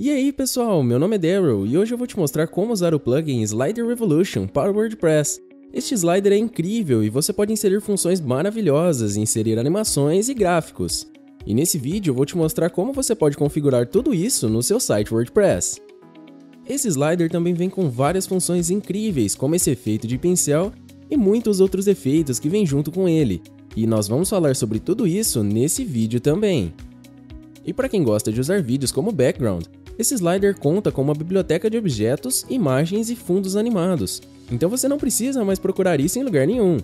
E aí pessoal, meu nome é Daryl e hoje eu vou te mostrar como usar o plugin Slider Revolution para o WordPress. Este slider é incrível e você pode inserir funções maravilhosas, inserir animações e gráficos. E nesse vídeo eu vou te mostrar como você pode configurar tudo isso no seu site WordPress. Esse slider também vem com várias funções incríveis, como esse efeito de pincel e muitos outros efeitos que vêm junto com ele. E nós vamos falar sobre tudo isso nesse vídeo também. E para quem gosta de usar vídeos como background, esse slider conta com uma biblioteca de objetos, imagens e fundos animados, então você não precisa mais procurar isso em lugar nenhum.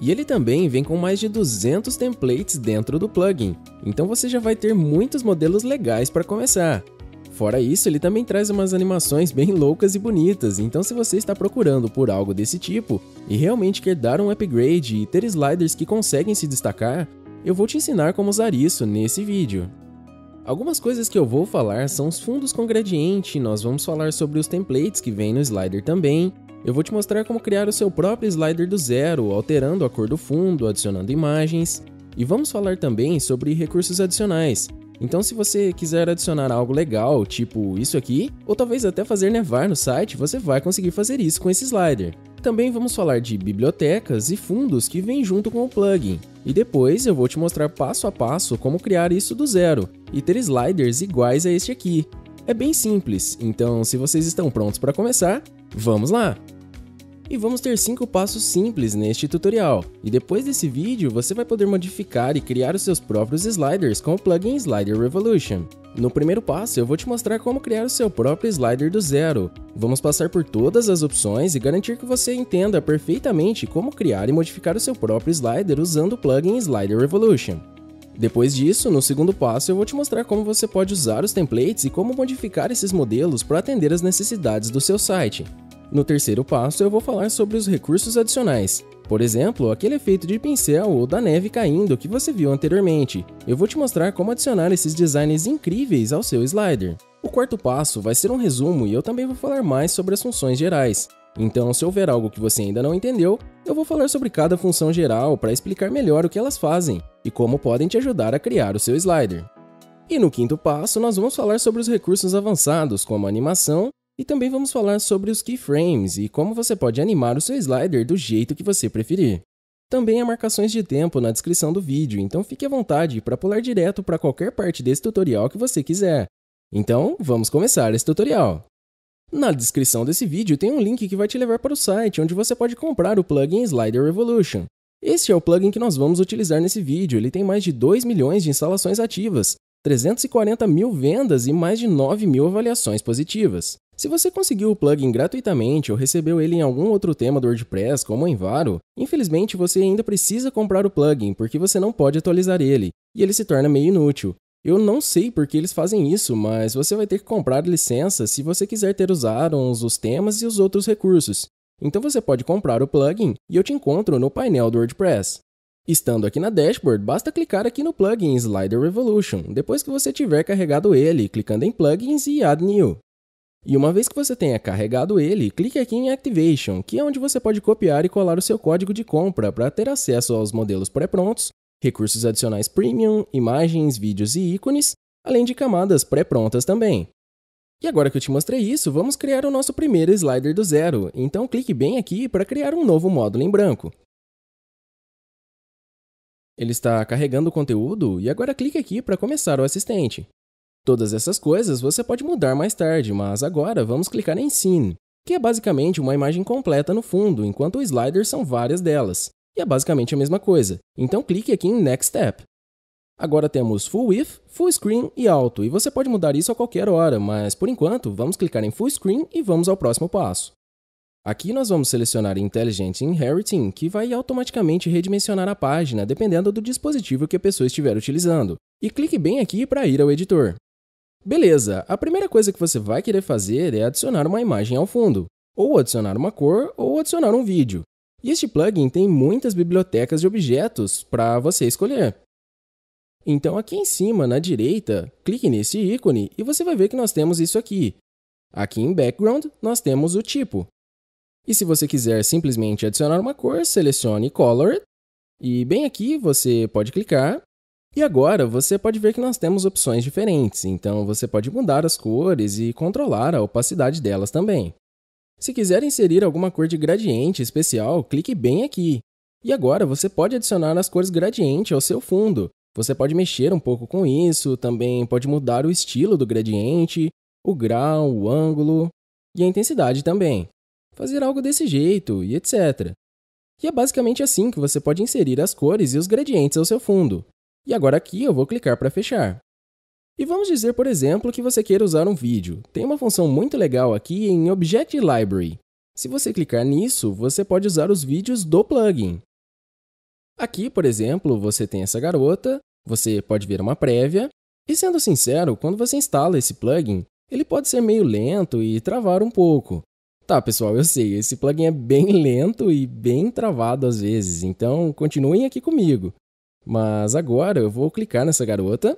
E ele também vem com mais de 200 templates dentro do plugin, então você já vai ter muitos modelos legais para começar. Fora isso, ele também traz umas animações bem loucas e bonitas, então se você está procurando por algo desse tipo e realmente quer dar um upgrade e ter sliders que conseguem se destacar, eu vou te ensinar como usar isso nesse vídeo. Algumas coisas que eu vou falar são os fundos com gradiente, nós vamos falar sobre os templates que vem no slider também, eu vou te mostrar como criar o seu próprio slider do zero, alterando a cor do fundo, adicionando imagens, e vamos falar também sobre recursos adicionais. Então se você quiser adicionar algo legal, tipo isso aqui, ou talvez até fazer nevar no site, você vai conseguir fazer isso com esse slider. Também vamos falar de bibliotecas e fundos que vêm junto com o plugin. E depois eu vou te mostrar passo a passo como criar isso do zero e ter sliders iguais a este aqui. É bem simples, então se vocês estão prontos para começar, vamos lá! E vamos ter 5 passos simples neste tutorial, e depois desse vídeo você vai poder modificar e criar os seus próprios sliders com o plugin Slider Revolution. No primeiro passo eu vou te mostrar como criar o seu próprio slider do zero. Vamos passar por todas as opções e garantir que você entenda perfeitamente como criar e modificar o seu próprio slider usando o plugin Slider Revolution. Depois disso, no segundo passo eu vou te mostrar como você pode usar os templates e como modificar esses modelos para atender às necessidades do seu site. No terceiro passo, eu vou falar sobre os recursos adicionais. Por exemplo, aquele efeito de pincel ou da neve caindo que você viu anteriormente. Eu vou te mostrar como adicionar esses designs incríveis ao seu slider. O quarto passo vai ser um resumo e eu também vou falar mais sobre as funções gerais. Então, se houver algo que você ainda não entendeu, eu vou falar sobre cada função geral para explicar melhor o que elas fazem e como podem te ajudar a criar o seu slider. E no quinto passo, nós vamos falar sobre os recursos avançados, como animação e também vamos falar sobre os keyframes e como você pode animar o seu slider do jeito que você preferir. Também há marcações de tempo na descrição do vídeo, então fique à vontade para pular direto para qualquer parte desse tutorial que você quiser. Então, vamos começar esse tutorial. Na descrição desse vídeo tem um link que vai te levar para o site onde você pode comprar o plugin Slider Revolution. Este é o plugin que nós vamos utilizar nesse vídeo, ele tem mais de 2 milhões de instalações ativas, 340 mil vendas e mais de 9 mil avaliações positivas. Se você conseguiu o plugin gratuitamente ou recebeu ele em algum outro tema do WordPress, como o Envaro, infelizmente você ainda precisa comprar o plugin porque você não pode atualizar ele, e ele se torna meio inútil. Eu não sei por que eles fazem isso, mas você vai ter que comprar licença se você quiser ter os addons, os temas e os outros recursos. Então você pode comprar o plugin e eu te encontro no painel do WordPress. Estando aqui na dashboard, basta clicar aqui no plugin Slider Revolution, depois que você tiver carregado ele, clicando em Plugins e Add New. E uma vez que você tenha carregado ele, clique aqui em Activation, que é onde você pode copiar e colar o seu código de compra para ter acesso aos modelos pré-prontos, recursos adicionais premium, imagens, vídeos e ícones, além de camadas pré-prontas também. E agora que eu te mostrei isso, vamos criar o nosso primeiro slider do zero, então clique bem aqui para criar um novo módulo em branco. Ele está carregando o conteúdo e agora clique aqui para começar o assistente. Todas essas coisas você pode mudar mais tarde, mas agora vamos clicar em Scene, que é basicamente uma imagem completa no fundo, enquanto o slider são várias delas. E é basicamente a mesma coisa. Então clique aqui em Next Step. Agora temos Full Width, Full Screen e Auto, e você pode mudar isso a qualquer hora, mas por enquanto vamos clicar em Full Screen e vamos ao próximo passo. Aqui nós vamos selecionar Intelligent Inheriting, que vai automaticamente redimensionar a página dependendo do dispositivo que a pessoa estiver utilizando. E clique bem aqui para ir ao editor. Beleza, a primeira coisa que você vai querer fazer é adicionar uma imagem ao fundo, ou adicionar uma cor, ou adicionar um vídeo. E este plugin tem muitas bibliotecas de objetos para você escolher. Então aqui em cima, na direita, clique nesse ícone e você vai ver que nós temos isso aqui. Aqui em Background, nós temos o tipo. E se você quiser simplesmente adicionar uma cor, selecione Color. E bem aqui você pode clicar E agora você pode ver que nós temos opções diferentes, então você pode mudar as cores e controlar a opacidade delas também. Se quiser inserir alguma cor de gradiente especial, clique bem aqui. E agora você pode adicionar as cores gradiente ao seu fundo. Você pode mexer um pouco com isso, também pode mudar o estilo do gradiente, o grau, o ângulo e a intensidade também. Fazer algo desse jeito e etc. E é basicamente assim que você pode inserir as cores e os gradientes ao seu fundo. E agora aqui eu vou clicar para fechar. E vamos dizer, por exemplo, que você queira usar um vídeo. Tem uma função muito legal aqui em Object Library. Se você clicar nisso, você pode usar os vídeos do plugin. Aqui, por exemplo, você tem essa garota, você pode ver uma prévia, e sendo sincero, quando você instala esse plugin, ele pode ser meio lento e travar um pouco. Tá, pessoal, eu sei, esse plugin é bem lento e bem travado às vezes, então continuem aqui comigo. Mas agora eu vou clicar nessa garota.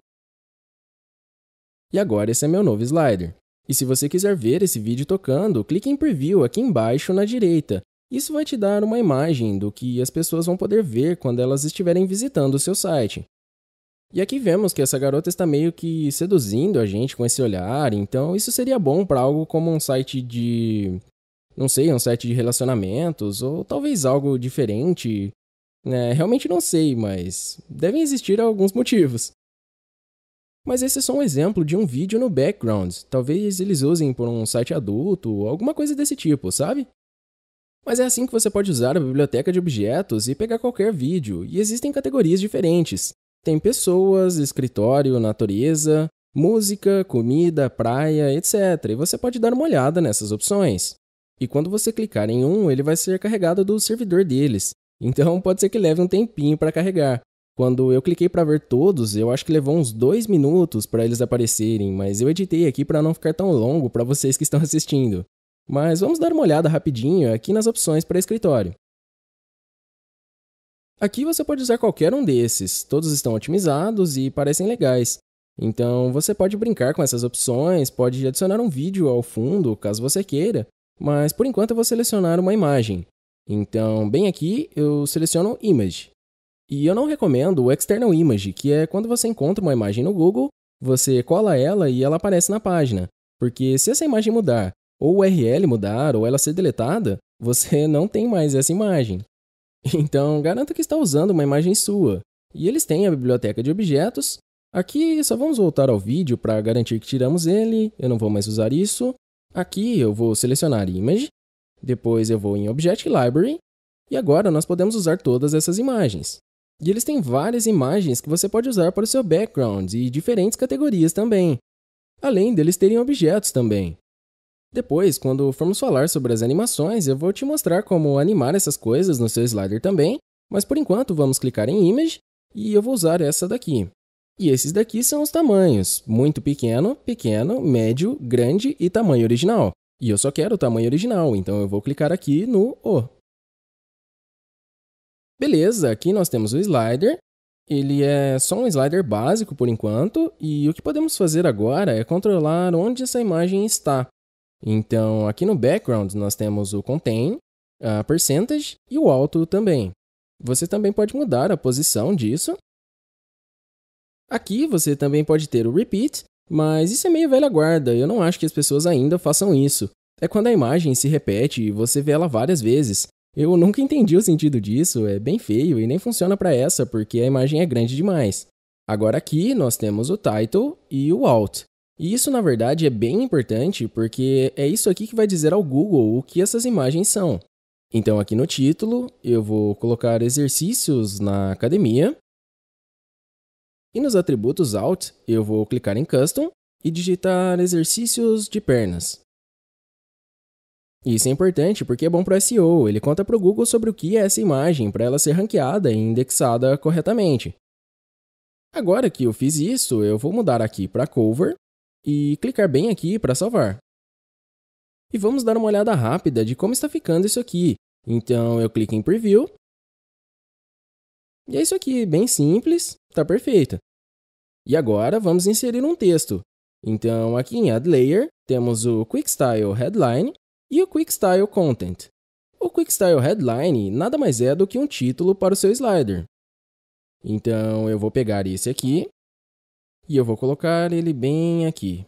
E agora esse é meu novo slider. E se você quiser ver esse vídeo tocando, clique em Preview aqui embaixo na direita. Isso vai te dar uma imagem do que as pessoas vão poder ver quando elas estiverem visitando o seu site. E aqui vemos que essa garota está meio que seduzindo a gente com esse olhar, então isso seria bom para algo como um site de. Não sei, um site de relacionamentos, ou talvez algo diferente, é, realmente não sei, mas devem existir alguns motivos. Mas esse é só um exemplo de um vídeo no background. Talvez eles usem por um site adulto alguma coisa desse tipo, sabe? Mas é assim que você pode usar a biblioteca de objetos e pegar qualquer vídeo, e existem categorias diferentes. Tem pessoas, escritório, natureza, música, comida, praia, etc. E você pode dar uma olhada nessas opções. E quando você clicar em um, ele vai ser carregado do servidor deles. Então pode ser que leve um tempinho para carregar. Quando eu cliquei para ver todos, eu acho que levou uns dois minutos para eles aparecerem, mas eu editei aqui para não ficar tão longo para vocês que estão assistindo. Mas vamos dar uma olhada rapidinho aqui nas opções para escritório. Aqui você pode usar qualquer um desses, todos estão otimizados e parecem legais. Então você pode brincar com essas opções, pode adicionar um vídeo ao fundo, caso você queira, mas por enquanto eu vou selecionar uma imagem. Então, bem aqui, eu seleciono Image. E eu não recomendo o External Image, que é quando você encontra uma imagem no Google, você cola ela e ela aparece na página. Porque se essa imagem mudar, ou o URL mudar, ou ela ser deletada, você não tem mais essa imagem. Então, garanta que está usando uma imagem sua. E eles têm a biblioteca de objetos. Aqui só vamos voltar ao vídeo para garantir que tiramos ele, eu não vou mais usar isso. Aqui eu vou selecionar Image, depois eu vou em Object Library e agora nós podemos usar todas essas imagens. E eles têm várias imagens que você pode usar para o seu background e diferentes categorias também, além deles terem objetos também. Depois, quando formos falar sobre as animações, eu vou te mostrar como animar essas coisas no seu slider também, mas por enquanto vamos clicar em Image e eu vou usar essa daqui. E esses daqui são os tamanhos, muito pequeno, pequeno, médio, grande e tamanho original. E eu só quero o tamanho original, então eu vou clicar aqui no O. Beleza, aqui nós temos o slider. Ele é só um slider básico por enquanto, e o que podemos fazer agora é controlar onde essa imagem está. Então, aqui no background nós temos o contain, a percentage e o alto também. Você também pode mudar a posição disso. Aqui você também pode ter o repeat, mas isso é meio velha guarda, eu não acho que as pessoas ainda façam isso. É quando a imagem se repete e você vê ela várias vezes. Eu nunca entendi o sentido disso, é bem feio e nem funciona para essa porque a imagem é grande demais. Agora aqui nós temos o title e o alt. E isso na verdade é bem importante porque é isso aqui que vai dizer ao Google o que essas imagens são. Então aqui no título eu vou colocar exercícios na academia e nos atributos Alt, eu vou clicar em Custom e digitar exercícios de pernas. Isso é importante porque é bom para o SEO, ele conta para o Google sobre o que é essa imagem para ela ser ranqueada e indexada corretamente. Agora que eu fiz isso, eu vou mudar aqui para Cover e clicar bem aqui para salvar. E vamos dar uma olhada rápida de como está ficando isso aqui. Então eu clico em Preview. E é isso aqui, bem simples, está perfeito. E agora vamos inserir um texto. Então, aqui em Add Layer, temos o Quick Style Headline e o Quick Style Content. O Quick Style Headline nada mais é do que um título para o seu slider. Então eu vou pegar esse aqui e eu vou colocar ele bem aqui.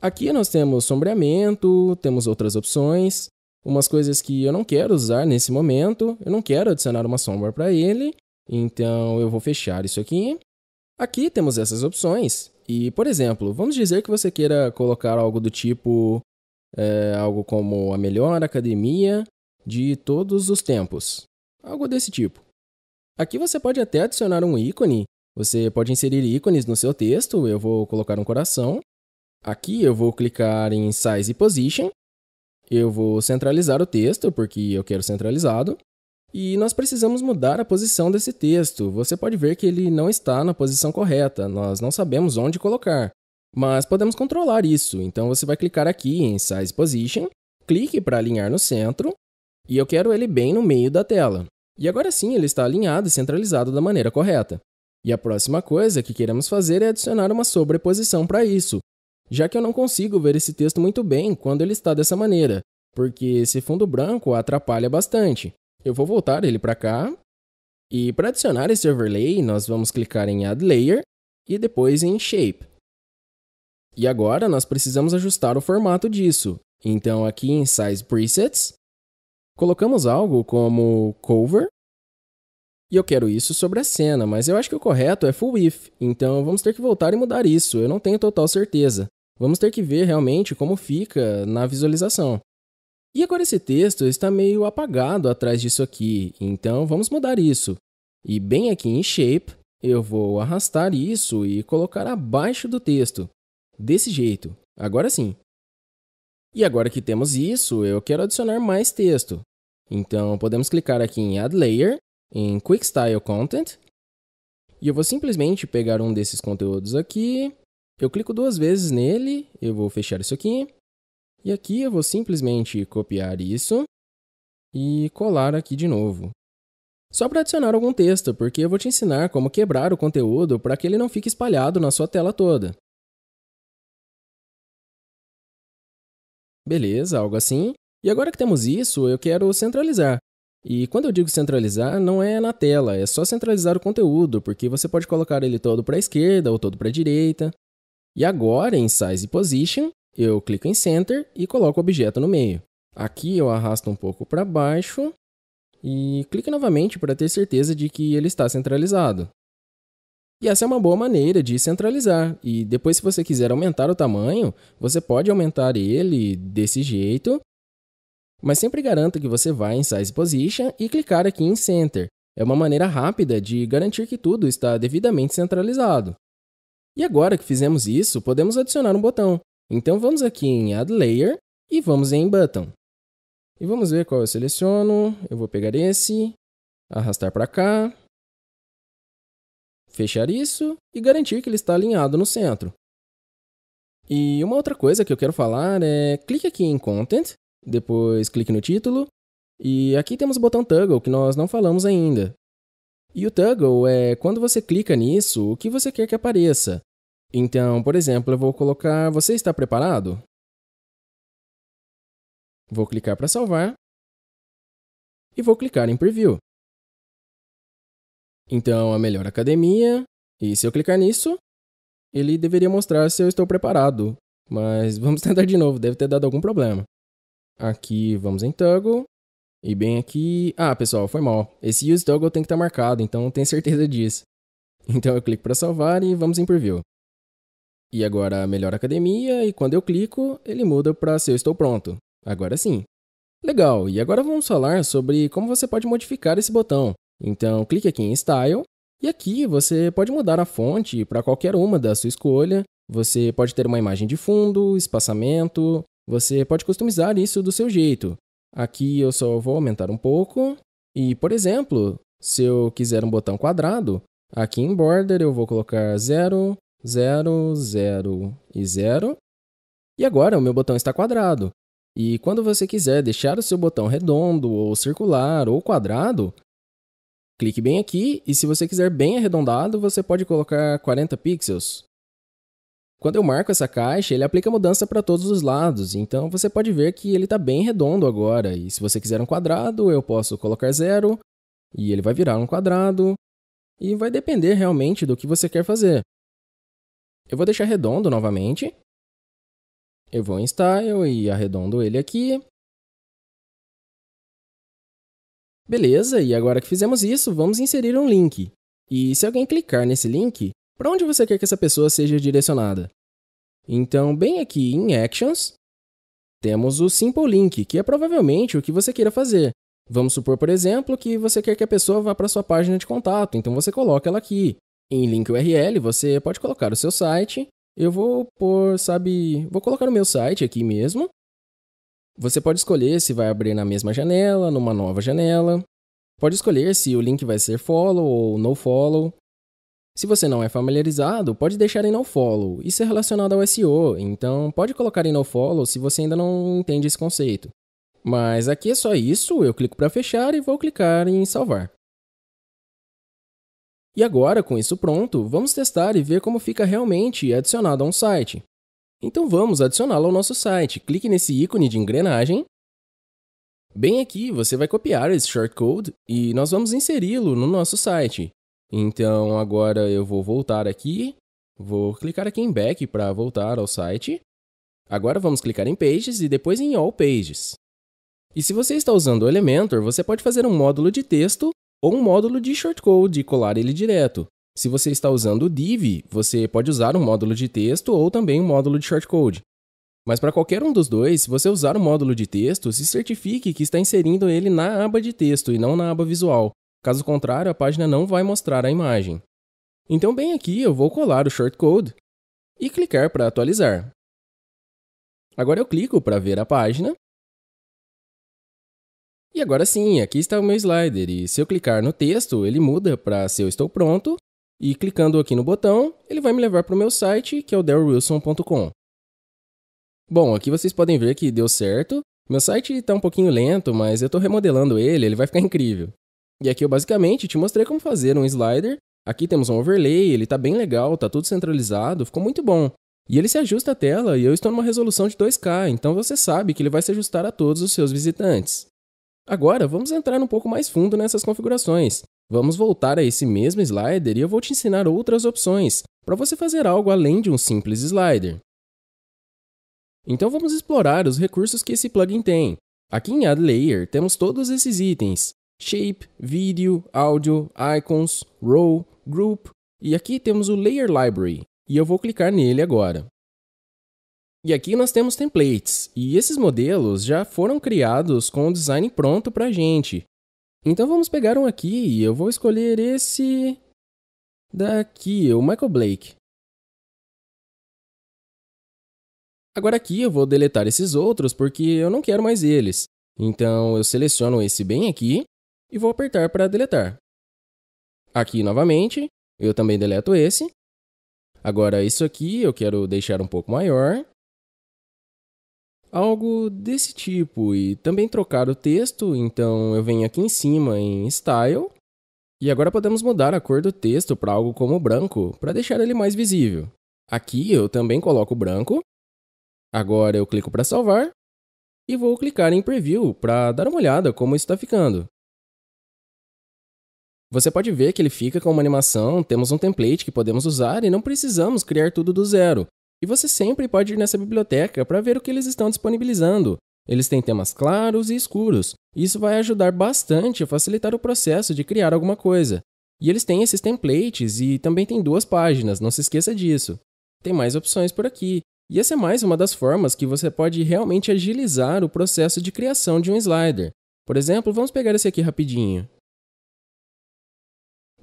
Aqui nós temos sombreamento, temos outras opções, umas coisas que eu não quero usar nesse momento, eu não quero adicionar uma sombra para ele, então eu vou fechar isso aqui. Aqui temos essas opções, e por exemplo, vamos dizer que você queira colocar algo do tipo, é, algo como a melhor academia de todos os tempos, algo desse tipo. Aqui você pode até adicionar um ícone, você pode inserir ícones no seu texto, eu vou colocar um coração. Aqui eu vou clicar em Size e Position, eu vou centralizar o texto, porque eu quero centralizado. E nós precisamos mudar a posição desse texto. Você pode ver que ele não está na posição correta, nós não sabemos onde colocar. Mas podemos controlar isso, então você vai clicar aqui em Size Position, clique para alinhar no centro, e eu quero ele bem no meio da tela. E agora sim ele está alinhado e centralizado da maneira correta. E a próxima coisa que queremos fazer é adicionar uma sobreposição para isso, já que eu não consigo ver esse texto muito bem quando ele está dessa maneira, porque esse fundo branco atrapalha bastante. Eu vou voltar ele para cá, e para adicionar esse overlay, nós vamos clicar em Add Layer e depois em Shape. E agora nós precisamos ajustar o formato disso. Então aqui em Size Presets, colocamos algo como Cover, e eu quero isso sobre a cena, mas eu acho que o correto é Full Width, então vamos ter que voltar e mudar isso, eu não tenho total certeza. Vamos ter que ver realmente como fica na visualização. E agora esse texto está meio apagado atrás disso aqui, então vamos mudar isso. E bem aqui em Shape, eu vou arrastar isso e colocar abaixo do texto. Desse jeito. Agora sim. E agora que temos isso, eu quero adicionar mais texto. Então podemos clicar aqui em Add Layer, em Quick Style Content, e eu vou simplesmente pegar um desses conteúdos aqui eu clico duas vezes nele, eu vou fechar isso aqui. E aqui eu vou simplesmente copiar isso e colar aqui de novo. Só para adicionar algum texto, porque eu vou te ensinar como quebrar o conteúdo para que ele não fique espalhado na sua tela toda. Beleza, algo assim. E agora que temos isso, eu quero centralizar. E quando eu digo centralizar, não é na tela, é só centralizar o conteúdo, porque você pode colocar ele todo para a esquerda ou todo para a direita. E agora, em Size Position, eu clico em Center e coloco o objeto no meio. Aqui eu arrasto um pouco para baixo e clique novamente para ter certeza de que ele está centralizado. E essa é uma boa maneira de centralizar. E depois, se você quiser aumentar o tamanho, você pode aumentar ele desse jeito. Mas sempre garanta que você vai em Size Position e clicar aqui em Center. É uma maneira rápida de garantir que tudo está devidamente centralizado. E agora que fizemos isso, podemos adicionar um botão. Então vamos aqui em Add Layer e vamos em Button. E vamos ver qual eu seleciono. Eu vou pegar esse, arrastar para cá, fechar isso e garantir que ele está alinhado no centro. E uma outra coisa que eu quero falar é clique aqui em Content, depois clique no título, e aqui temos o botão Toggle que nós não falamos ainda. E o toggle é quando você clica nisso, o que você quer que apareça. Então, por exemplo, eu vou colocar Você está preparado? Vou clicar para salvar. E vou clicar em Preview. Então, a melhor academia. E se eu clicar nisso, ele deveria mostrar se eu estou preparado. Mas vamos tentar de novo, deve ter dado algum problema. Aqui vamos em Toggle. E bem aqui... Ah, pessoal, foi mal. Esse use toggle tem que estar marcado, então tenho certeza disso. Então eu clico para salvar e vamos em preview. E agora melhor academia e quando eu clico, ele muda para se eu estou pronto. Agora sim. Legal, e agora vamos falar sobre como você pode modificar esse botão. Então clique aqui em Style e aqui você pode mudar a fonte para qualquer uma da sua escolha. Você pode ter uma imagem de fundo, espaçamento, você pode customizar isso do seu jeito. Aqui eu só vou aumentar um pouco. E, por exemplo, se eu quiser um botão quadrado, aqui em border eu vou colocar 0, 0, 0 e 0. E agora o meu botão está quadrado. E quando você quiser deixar o seu botão redondo, ou circular, ou quadrado, clique bem aqui e se você quiser bem arredondado, você pode colocar 40 pixels. Quando eu marco essa caixa, ele aplica mudança para todos os lados, então você pode ver que ele está bem redondo agora. E se você quiser um quadrado, eu posso colocar zero e ele vai virar um quadrado. e vai depender realmente do que você quer fazer. Eu vou deixar redondo novamente. Eu vou em Style e arredondo ele aqui. Beleza, e agora que fizemos isso, vamos inserir um link. E se alguém clicar nesse link, para onde você quer que essa pessoa seja direcionada? Então, bem aqui em Actions, temos o Simple Link, que é provavelmente o que você queira fazer. Vamos supor, por exemplo, que você quer que a pessoa vá para sua página de contato, então você coloca ela aqui. Em link URL, você pode colocar o seu site. Eu vou pôr, sabe, vou colocar o meu site aqui mesmo. Você pode escolher se vai abrir na mesma janela, numa nova janela. Pode escolher se o link vai ser follow ou no follow. Se você não é familiarizado, pode deixar em no follow. Isso é relacionado ao SEO, então pode colocar em no follow se você ainda não entende esse conceito. Mas aqui é só isso, eu clico para fechar e vou clicar em salvar. E agora, com isso pronto, vamos testar e ver como fica realmente adicionado a um site. Então vamos adicioná-lo ao nosso site. Clique nesse ícone de engrenagem. Bem aqui, você vai copiar esse shortcode e nós vamos inseri-lo no nosso site. Então agora eu vou voltar aqui, vou clicar aqui em Back para voltar ao site. Agora vamos clicar em Pages e depois em All Pages. E se você está usando o Elementor, você pode fazer um módulo de texto ou um módulo de shortcode e colar ele direto. Se você está usando o Div, você pode usar um módulo de texto ou também um módulo de shortcode. Mas para qualquer um dos dois, se você usar um módulo de texto, se certifique que está inserindo ele na aba de texto e não na aba visual. Caso contrário, a página não vai mostrar a imagem. Então, bem aqui, eu vou colar o shortcode e clicar para atualizar. Agora eu clico para ver a página e agora sim, aqui está o meu slider, e se eu clicar no texto, ele muda para se eu estou pronto, e clicando aqui no botão, ele vai me levar para o meu site, que é o darrylwilson.com. Bom, aqui vocês podem ver que deu certo. Meu site está um pouquinho lento, mas eu estou remodelando ele, ele vai ficar incrível. E aqui eu basicamente te mostrei como fazer um slider. Aqui temos um overlay, ele está bem legal, está tudo centralizado, ficou muito bom. E ele se ajusta à tela e eu estou numa resolução de 2K, então você sabe que ele vai se ajustar a todos os seus visitantes. Agora, vamos entrar um pouco mais fundo nessas configurações. Vamos voltar a esse mesmo slider e eu vou te ensinar outras opções para você fazer algo além de um simples slider. Então vamos explorar os recursos que esse plugin tem. Aqui em Add Layer temos todos esses itens: Shape, Video, Audio, Icons, Row, Group, e aqui temos o Layer Library, e eu vou clicar nele agora. E aqui nós temos templates, e esses modelos já foram criados com o design pronto para a gente. Então vamos pegar um aqui e eu vou escolher esse daqui, o Michael Blake. Agora aqui eu vou deletar esses outros porque eu não quero mais eles. Então eu seleciono esse bem aqui e vou apertar para deletar. Aqui novamente, eu também deleto esse. Agora isso aqui eu quero deixar um pouco maior algo desse tipo e também trocar o texto, então eu venho aqui em cima em Style e agora podemos mudar a cor do texto para algo como branco para deixar ele mais visível. Aqui eu também coloco branco. Agora eu clico para salvar e vou clicar em Preview para dar uma olhada como está ficando. Você pode ver que ele fica com uma animação, temos um template que podemos usar e não precisamos criar tudo do zero. E você sempre pode ir nessa biblioteca para ver o que eles estão disponibilizando. Eles têm temas claros e escuros, e isso vai ajudar bastante a facilitar o processo de criar alguma coisa. E eles têm esses templates e também tem duas páginas, não se esqueça disso. Tem mais opções por aqui, e essa é mais uma das formas que você pode realmente agilizar o processo de criação de um slider. Por exemplo, vamos pegar esse aqui rapidinho.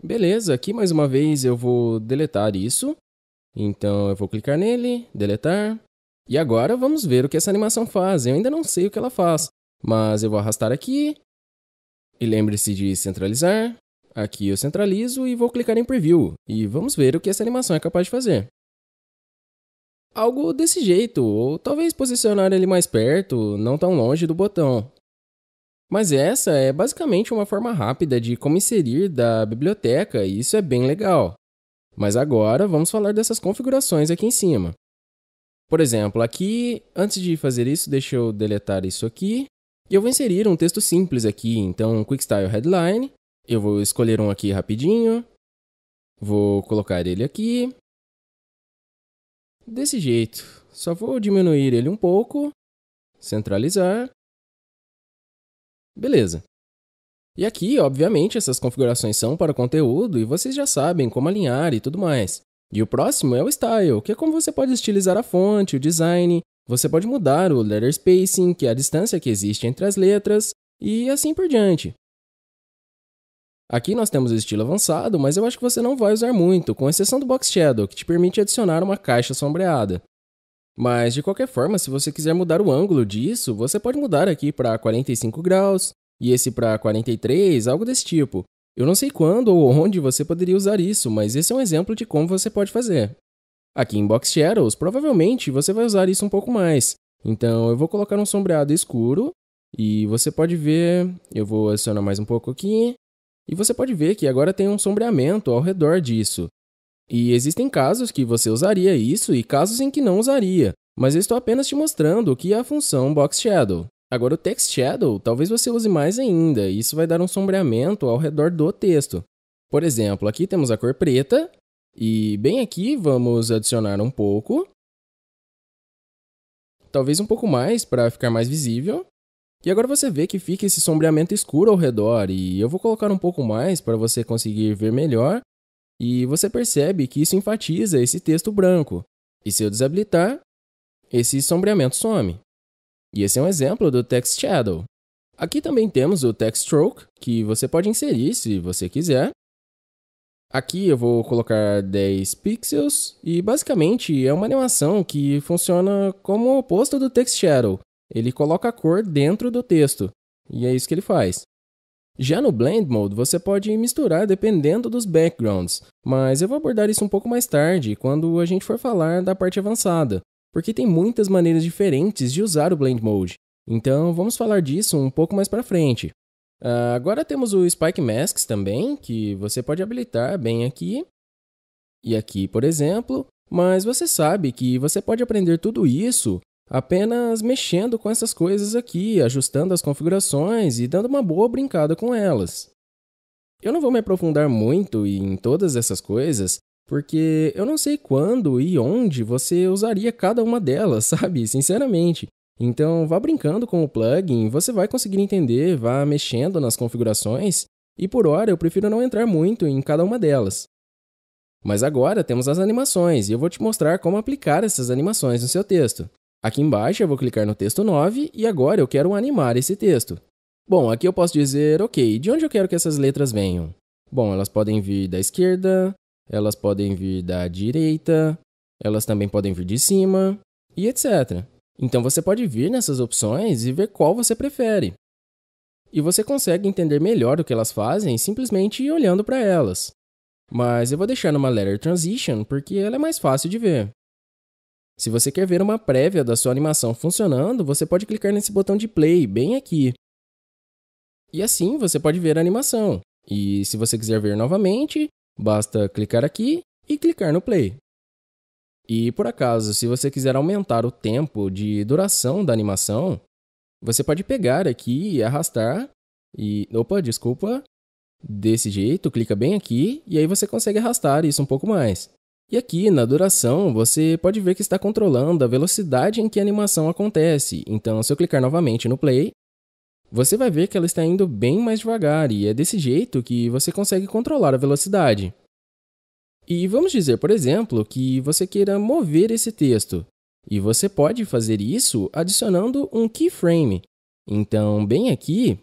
Beleza, aqui mais uma vez eu vou deletar isso então eu vou clicar nele, deletar. E agora vamos ver o que essa animação faz. Eu ainda não sei o que ela faz, mas eu vou arrastar aqui. E lembre-se de centralizar. Aqui eu centralizo e vou clicar em Preview. E vamos ver o que essa animação é capaz de fazer. Algo desse jeito, ou talvez posicionar ele mais perto, não tão longe do botão. Mas essa é basicamente uma forma rápida de como inserir da biblioteca, e isso é bem legal. Mas agora vamos falar dessas configurações aqui em cima. Por exemplo, aqui, antes de fazer isso, deixa eu deletar isso aqui. E eu vou inserir um texto simples aqui, então Quick Style Headline. Eu vou escolher um aqui rapidinho. Vou colocar ele aqui. Desse jeito. Só vou diminuir ele um pouco. Centralizar. Beleza. E aqui, obviamente, essas configurações são para o conteúdo e vocês já sabem como alinhar e tudo mais. E o próximo é o Style, que é como você pode estilizar a fonte, o design, você pode mudar o letter spacing, que é a distância que existe entre as letras, e assim por diante. Aqui nós temos o estilo avançado, mas eu acho que você não vai usar muito, com exceção do Box Shadow, que te permite adicionar uma caixa sombreada. Mas de qualquer forma, se você quiser mudar o ângulo disso, você pode mudar aqui para 45 graus, e esse para 43, algo desse tipo. Eu não sei quando ou onde você poderia usar isso, mas esse é um exemplo de como você pode fazer. Aqui em Box Shadows, provavelmente você vai usar isso um pouco mais. Então eu vou colocar um sombreado escuro e você pode ver, eu vou adicionar mais um pouco aqui, e você pode ver que agora tem um sombreamento ao redor disso. E existem casos que você usaria isso e casos em que não usaria, mas eu estou apenas te mostrando o que é a função Box Shadow. Agora, o Text Shadow talvez você use mais ainda, e isso vai dar um sombreamento ao redor do texto. Por exemplo, aqui temos a cor preta, e bem aqui vamos adicionar um pouco. Talvez um pouco mais para ficar mais visível. E agora você vê que fica esse sombreamento escuro ao redor, e eu vou colocar um pouco mais para você conseguir ver melhor. E você percebe que isso enfatiza esse texto branco. E se eu desabilitar, esse sombreamento some. E esse é um exemplo do Text Shadow. Aqui também temos o Text Stroke, que você pode inserir se você quiser. Aqui eu vou colocar 10 pixels e basicamente é uma animação que funciona como o oposto do Text Shadow. Ele coloca a cor dentro do texto, e é isso que ele faz. Já no Blend Mode, você pode misturar dependendo dos backgrounds, mas eu vou abordar isso um pouco mais tarde, quando a gente for falar da parte avançada porque tem muitas maneiras diferentes de usar o Blend Mode. Então vamos falar disso um pouco mais para frente. Uh, agora temos o Spike Masks também, que você pode habilitar bem aqui e aqui, por exemplo, mas você sabe que você pode aprender tudo isso apenas mexendo com essas coisas aqui, ajustando as configurações e dando uma boa brincada com elas. Eu não vou me aprofundar muito em todas essas coisas, porque eu não sei quando e onde você usaria cada uma delas, sabe? Sinceramente. Então, vá brincando com o plugin, você vai conseguir entender, vá mexendo nas configurações, e por hora eu prefiro não entrar muito em cada uma delas. Mas agora temos as animações, e eu vou te mostrar como aplicar essas animações no seu texto. Aqui embaixo eu vou clicar no texto 9 e agora eu quero animar esse texto. Bom, aqui eu posso dizer, ok, de onde eu quero que essas letras venham? Bom, elas podem vir da esquerda, elas podem vir da direita, elas também podem vir de cima e etc. Então você pode vir nessas opções e ver qual você prefere. E você consegue entender melhor o que elas fazem simplesmente olhando para elas. Mas eu vou deixar numa Letter Transition porque ela é mais fácil de ver. Se você quer ver uma prévia da sua animação funcionando, você pode clicar nesse botão de play bem aqui. E assim você pode ver a animação. E se você quiser ver novamente, Basta clicar aqui e clicar no play. E por acaso, se você quiser aumentar o tempo de duração da animação, você pode pegar aqui e arrastar e, opa, desculpa, desse jeito, clica bem aqui e aí você consegue arrastar isso um pouco mais. E aqui na duração, você pode ver que está controlando a velocidade em que a animação acontece. Então, se eu clicar novamente no play, você vai ver que ela está indo bem mais devagar e é desse jeito que você consegue controlar a velocidade. E vamos dizer, por exemplo, que você queira mover esse texto. E você pode fazer isso adicionando um keyframe. Então, bem aqui,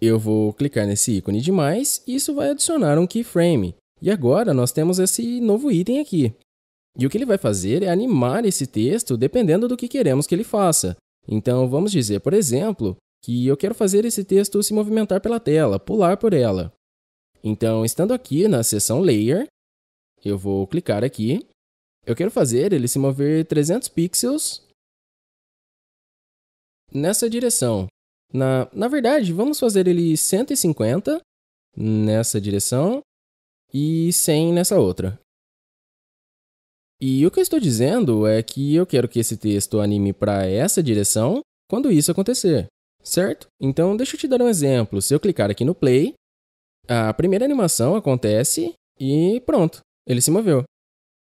eu vou clicar nesse ícone de mais e isso vai adicionar um keyframe. E agora nós temos esse novo item aqui. E o que ele vai fazer é animar esse texto dependendo do que queremos que ele faça. Então, vamos dizer, por exemplo, que eu quero fazer esse texto se movimentar pela tela, pular por ela. Então, estando aqui na seção Layer, eu vou clicar aqui. Eu quero fazer ele se mover 300 pixels nessa direção. Na, na verdade, vamos fazer ele 150 nessa direção e 100 nessa outra. E o que eu estou dizendo é que eu quero que esse texto anime para essa direção quando isso acontecer, certo? Então, deixa eu te dar um exemplo. Se eu clicar aqui no play, a primeira animação acontece E pronto, ele se moveu.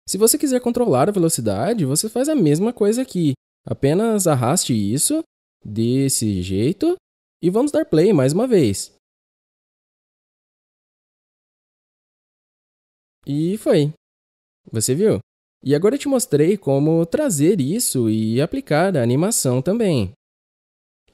Se você quiser controlar a velocidade, você faz a mesma coisa aqui. Apenas arraste isso desse jeito e vamos dar play mais uma vez. E foi. Você viu? E agora eu te mostrei como trazer isso e aplicar a animação também.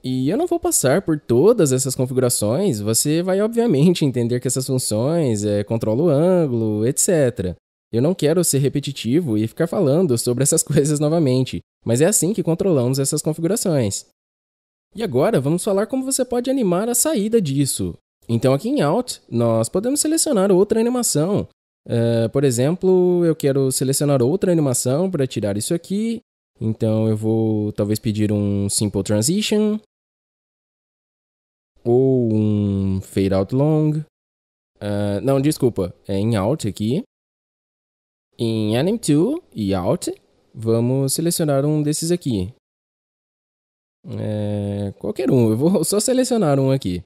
E eu não vou passar por todas essas configurações, você vai obviamente entender que essas funções é, controlam o ângulo, etc. Eu não quero ser repetitivo e ficar falando sobre essas coisas novamente, mas é assim que controlamos essas configurações. E agora vamos falar como você pode animar a saída disso. Então aqui em Alt, nós podemos selecionar outra animação. Uh, por exemplo, eu quero selecionar outra animação para tirar isso aqui. Então eu vou talvez pedir um Simple Transition ou um Fade Out Long. Uh, não, desculpa, é em Alt aqui. Em Anim 2 e Alt, vamos selecionar um desses aqui. É, qualquer um, eu vou só selecionar um aqui.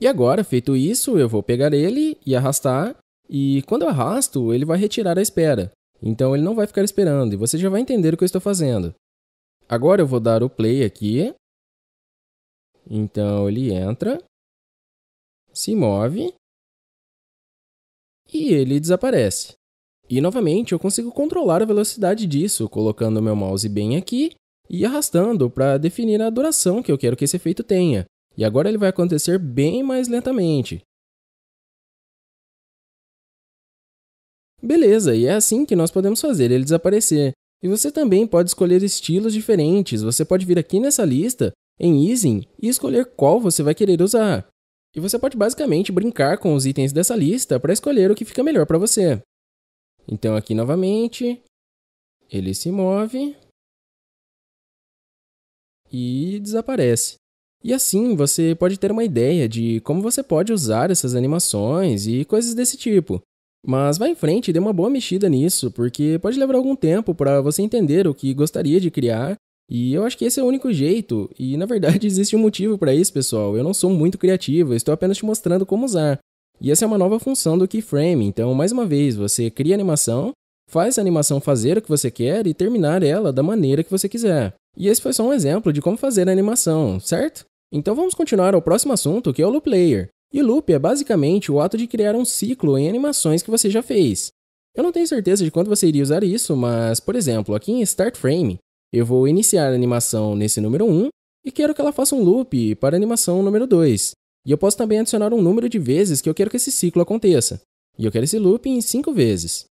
E agora, feito isso, eu vou pegar ele e arrastar. E quando eu arrasto, ele vai retirar a espera. Então ele não vai ficar esperando e você já vai entender o que eu estou fazendo. Agora eu vou dar o play aqui. Então ele entra, se move e ele desaparece. E novamente eu consigo controlar a velocidade disso, colocando meu mouse bem aqui e arrastando para definir a duração que eu quero que esse efeito tenha. E agora ele vai acontecer bem mais lentamente. Beleza, e é assim que nós podemos fazer ele desaparecer. E você também pode escolher estilos diferentes. Você pode vir aqui nessa lista em Easing e escolher qual você vai querer usar. E você pode basicamente brincar com os itens dessa lista para escolher o que fica melhor para você. Então aqui novamente, ele se move e desaparece. E assim você pode ter uma ideia de como você pode usar essas animações e coisas desse tipo. Mas vá em frente e dê uma boa mexida nisso, porque pode levar algum tempo para você entender o que gostaria de criar e eu acho que esse é o único jeito, e na verdade existe um motivo para isso, pessoal. Eu não sou muito criativo, estou apenas te mostrando como usar. E essa é uma nova função do Keyframe, então mais uma vez, você cria a animação, faz a animação fazer o que você quer e terminar ela da maneira que você quiser. E esse foi só um exemplo de como fazer a animação, certo? Então vamos continuar ao próximo assunto, que é o Loop Layer. E Loop é basicamente o ato de criar um ciclo em animações que você já fez. Eu não tenho certeza de quando você iria usar isso, mas, por exemplo, aqui em Start Frame, eu vou iniciar a animação nesse número 1 e quero que ela faça um loop para a animação número 2. E eu posso também adicionar um número de vezes que eu quero que esse ciclo aconteça. E eu quero esse loop em 5 vezes.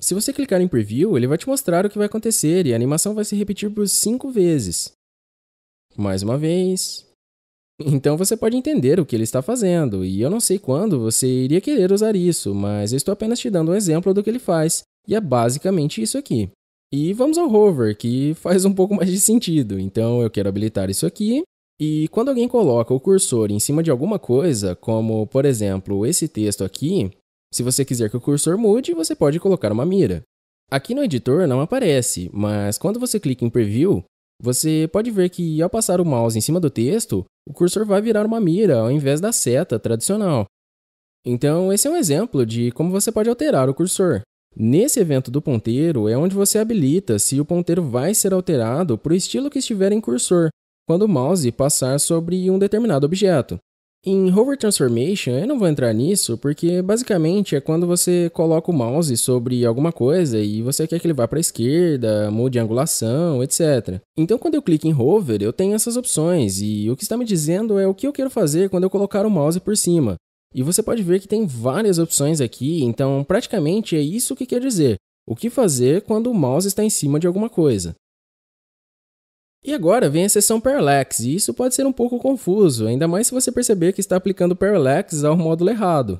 Se você clicar em Preview, ele vai te mostrar o que vai acontecer e a animação vai se repetir por 5 vezes. Mais uma vez. Então você pode entender o que ele está fazendo, e eu não sei quando você iria querer usar isso, mas eu estou apenas te dando um exemplo do que ele faz, e é basicamente isso aqui. E vamos ao hover, que faz um pouco mais de sentido. Então eu quero habilitar isso aqui. E quando alguém coloca o cursor em cima de alguma coisa, como por exemplo esse texto aqui, se você quiser que o cursor mude, você pode colocar uma mira. Aqui no editor não aparece, mas quando você clica em Preview, você pode ver que ao passar o mouse em cima do texto, o cursor vai virar uma mira ao invés da seta tradicional. Então, esse é um exemplo de como você pode alterar o cursor. Nesse evento do ponteiro é onde você habilita se o ponteiro vai ser alterado para o estilo que estiver em cursor, quando o mouse passar sobre um determinado objeto. Em Hover Transformation, eu não vou entrar nisso, porque basicamente é quando você coloca o mouse sobre alguma coisa e você quer que ele vá para a esquerda, mude a angulação, etc. Então, quando eu clico em Hover, eu tenho essas opções, e o que está me dizendo é o que eu quero fazer quando eu colocar o mouse por cima. E você pode ver que tem várias opções aqui, então praticamente é isso que quer dizer. O que fazer quando o mouse está em cima de alguma coisa. E agora vem a seção Parallax, e isso pode ser um pouco confuso, ainda mais se você perceber que está aplicando Parallax ao módulo errado.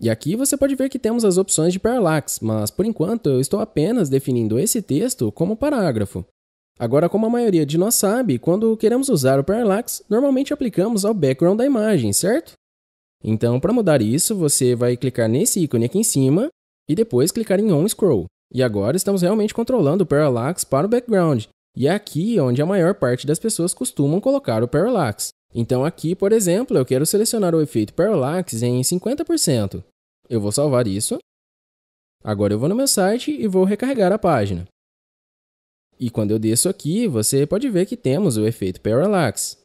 E aqui você pode ver que temos as opções de Parallax, mas por enquanto eu estou apenas definindo esse texto como parágrafo. Agora, como a maioria de nós sabe, quando queremos usar o Parallax, normalmente aplicamos ao background da imagem, certo? Então, para mudar isso, você vai clicar nesse ícone aqui em cima e depois clicar em On Scroll. E agora estamos realmente controlando o Parallax para o background. E é aqui onde a maior parte das pessoas costumam colocar o Parallax. Então aqui, por exemplo, eu quero selecionar o efeito Parallax em 50%. Eu vou salvar isso. Agora eu vou no meu site e vou recarregar a página. E quando eu desço aqui, você pode ver que temos o efeito Parallax.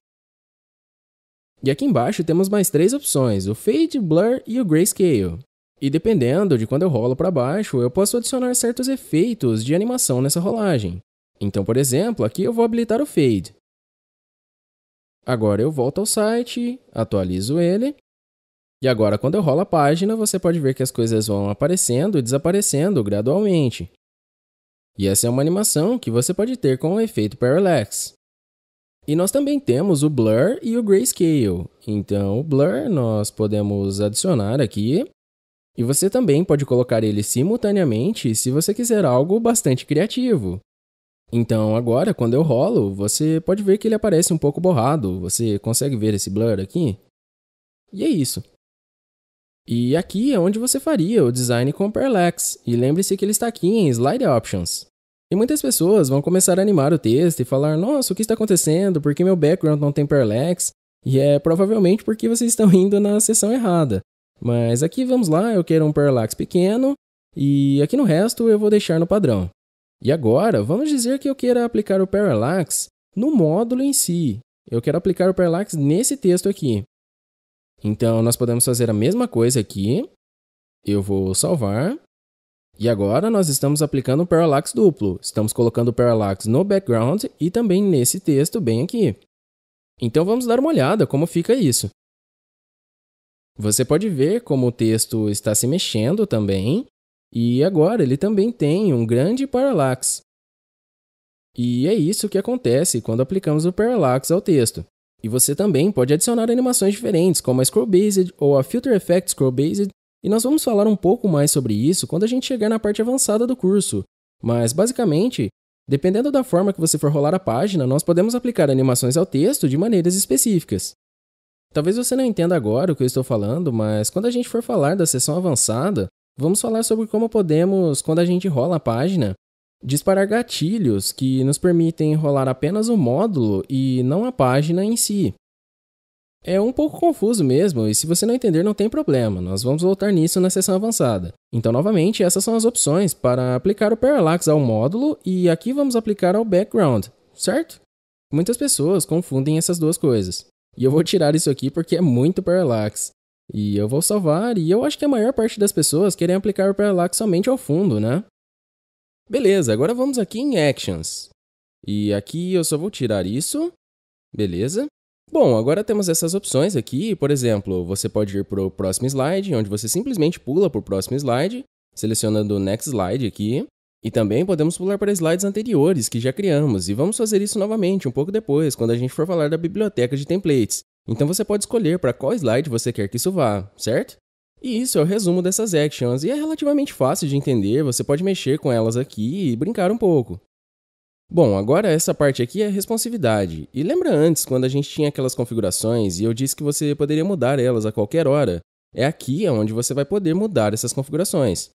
E aqui embaixo temos mais três opções, o Fade, Blur e o Grayscale. E dependendo de quando eu rolo para baixo, eu posso adicionar certos efeitos de animação nessa rolagem. Então, por exemplo, aqui eu vou habilitar o Fade. Agora eu volto ao site, atualizo ele. E agora, quando eu rolo a página, você pode ver que as coisas vão aparecendo e desaparecendo gradualmente. E essa é uma animação que você pode ter com o efeito Parallax. E nós também temos o Blur e o Grayscale. Então, o Blur nós podemos adicionar aqui. E você também pode colocar ele simultaneamente se você quiser algo bastante criativo. Então, agora, quando eu rolo, você pode ver que ele aparece um pouco borrado. Você consegue ver esse blur aqui? E é isso. E aqui é onde você faria o design com Parallax, e lembre-se que ele está aqui em Slide Options. E muitas pessoas vão começar a animar o texto e falar: Nossa, o que está acontecendo? Por que meu background não tem Parallax? E é provavelmente porque vocês estão indo na seção errada. Mas aqui vamos lá, eu quero um Parallax pequeno, e aqui no resto eu vou deixar no padrão. E agora, vamos dizer que eu queira aplicar o Parallax no módulo em si. Eu quero aplicar o Parallax nesse texto aqui. Então, nós podemos fazer a mesma coisa aqui. Eu vou salvar. E agora nós estamos aplicando o parallax duplo. Estamos colocando o parallax no background e também nesse texto bem aqui. Então vamos dar uma olhada como fica isso. Você pode ver como o texto está se mexendo também. E agora ele também tem um grande parallax. E é isso que acontece quando aplicamos o parallax ao texto. E você também pode adicionar animações diferentes, como a Scroll Based ou a Filter Effect Scroll Based, e nós vamos falar um pouco mais sobre isso quando a gente chegar na parte avançada do curso. Mas, basicamente, dependendo da forma que você for rolar a página, nós podemos aplicar animações ao texto de maneiras específicas. Talvez você não entenda agora o que eu estou falando, mas quando a gente for falar da seção avançada, vamos falar sobre como podemos, quando a gente rola a página, disparar gatilhos que nos permitem rolar apenas o módulo e não a página em si. É um pouco confuso mesmo, e se você não entender, não tem problema, nós vamos voltar nisso na sessão avançada. Então, novamente, essas são as opções para aplicar o Parallax ao módulo e aqui vamos aplicar ao background, certo? Muitas pessoas confundem essas duas coisas. E eu vou tirar isso aqui porque é muito Parallax. E eu vou salvar, e eu acho que a maior parte das pessoas querem aplicar o Parallax somente ao fundo, né? Beleza, agora vamos aqui em Actions. E aqui eu só vou tirar isso. Beleza. Bom, agora temos essas opções aqui. Por exemplo, você pode ir para o próximo slide, onde você simplesmente pula para o próximo slide, selecionando o Next Slide aqui. E também podemos pular para slides anteriores que já criamos, e vamos fazer isso novamente um pouco depois, quando a gente for falar da biblioteca de templates. Então você pode escolher para qual slide você quer que isso vá, certo? E isso é o resumo dessas actions, e é relativamente fácil de entender, você pode mexer com elas aqui e brincar um pouco. Bom, agora essa parte aqui é responsividade. E lembra antes, quando a gente tinha aquelas configurações e eu disse que você poderia mudar elas a qualquer hora? É aqui onde você vai poder mudar essas configurações.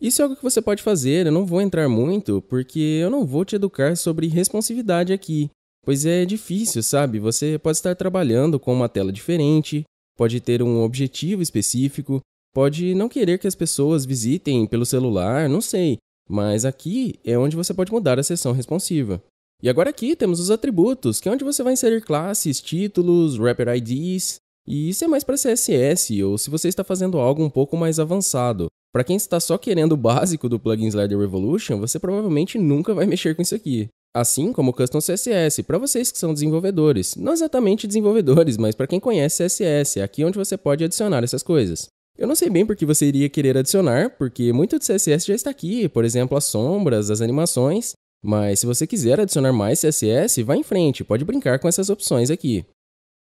Isso é algo que você pode fazer, eu não vou entrar muito, porque eu não vou te educar sobre responsividade aqui. Pois é difícil, sabe? Você pode estar trabalhando com uma tela diferente, pode ter um objetivo específico, pode não querer que as pessoas visitem pelo celular, não sei, mas aqui é onde você pode mudar a seção responsiva. E agora aqui temos os atributos, que é onde você vai inserir classes, títulos, wrapper IDs, e isso é mais para CSS ou se você está fazendo algo um pouco mais avançado. Para quem está só querendo o básico do plugin Slider Revolution, você provavelmente nunca vai mexer com isso aqui. Assim como o Custom CSS, para vocês que são desenvolvedores. Não exatamente desenvolvedores, mas para quem conhece CSS, é aqui onde você pode adicionar essas coisas. Eu não sei bem por que você iria querer adicionar, porque muito de CSS já está aqui, por exemplo, as sombras, as animações. Mas se você quiser adicionar mais CSS, vá em frente, pode brincar com essas opções aqui.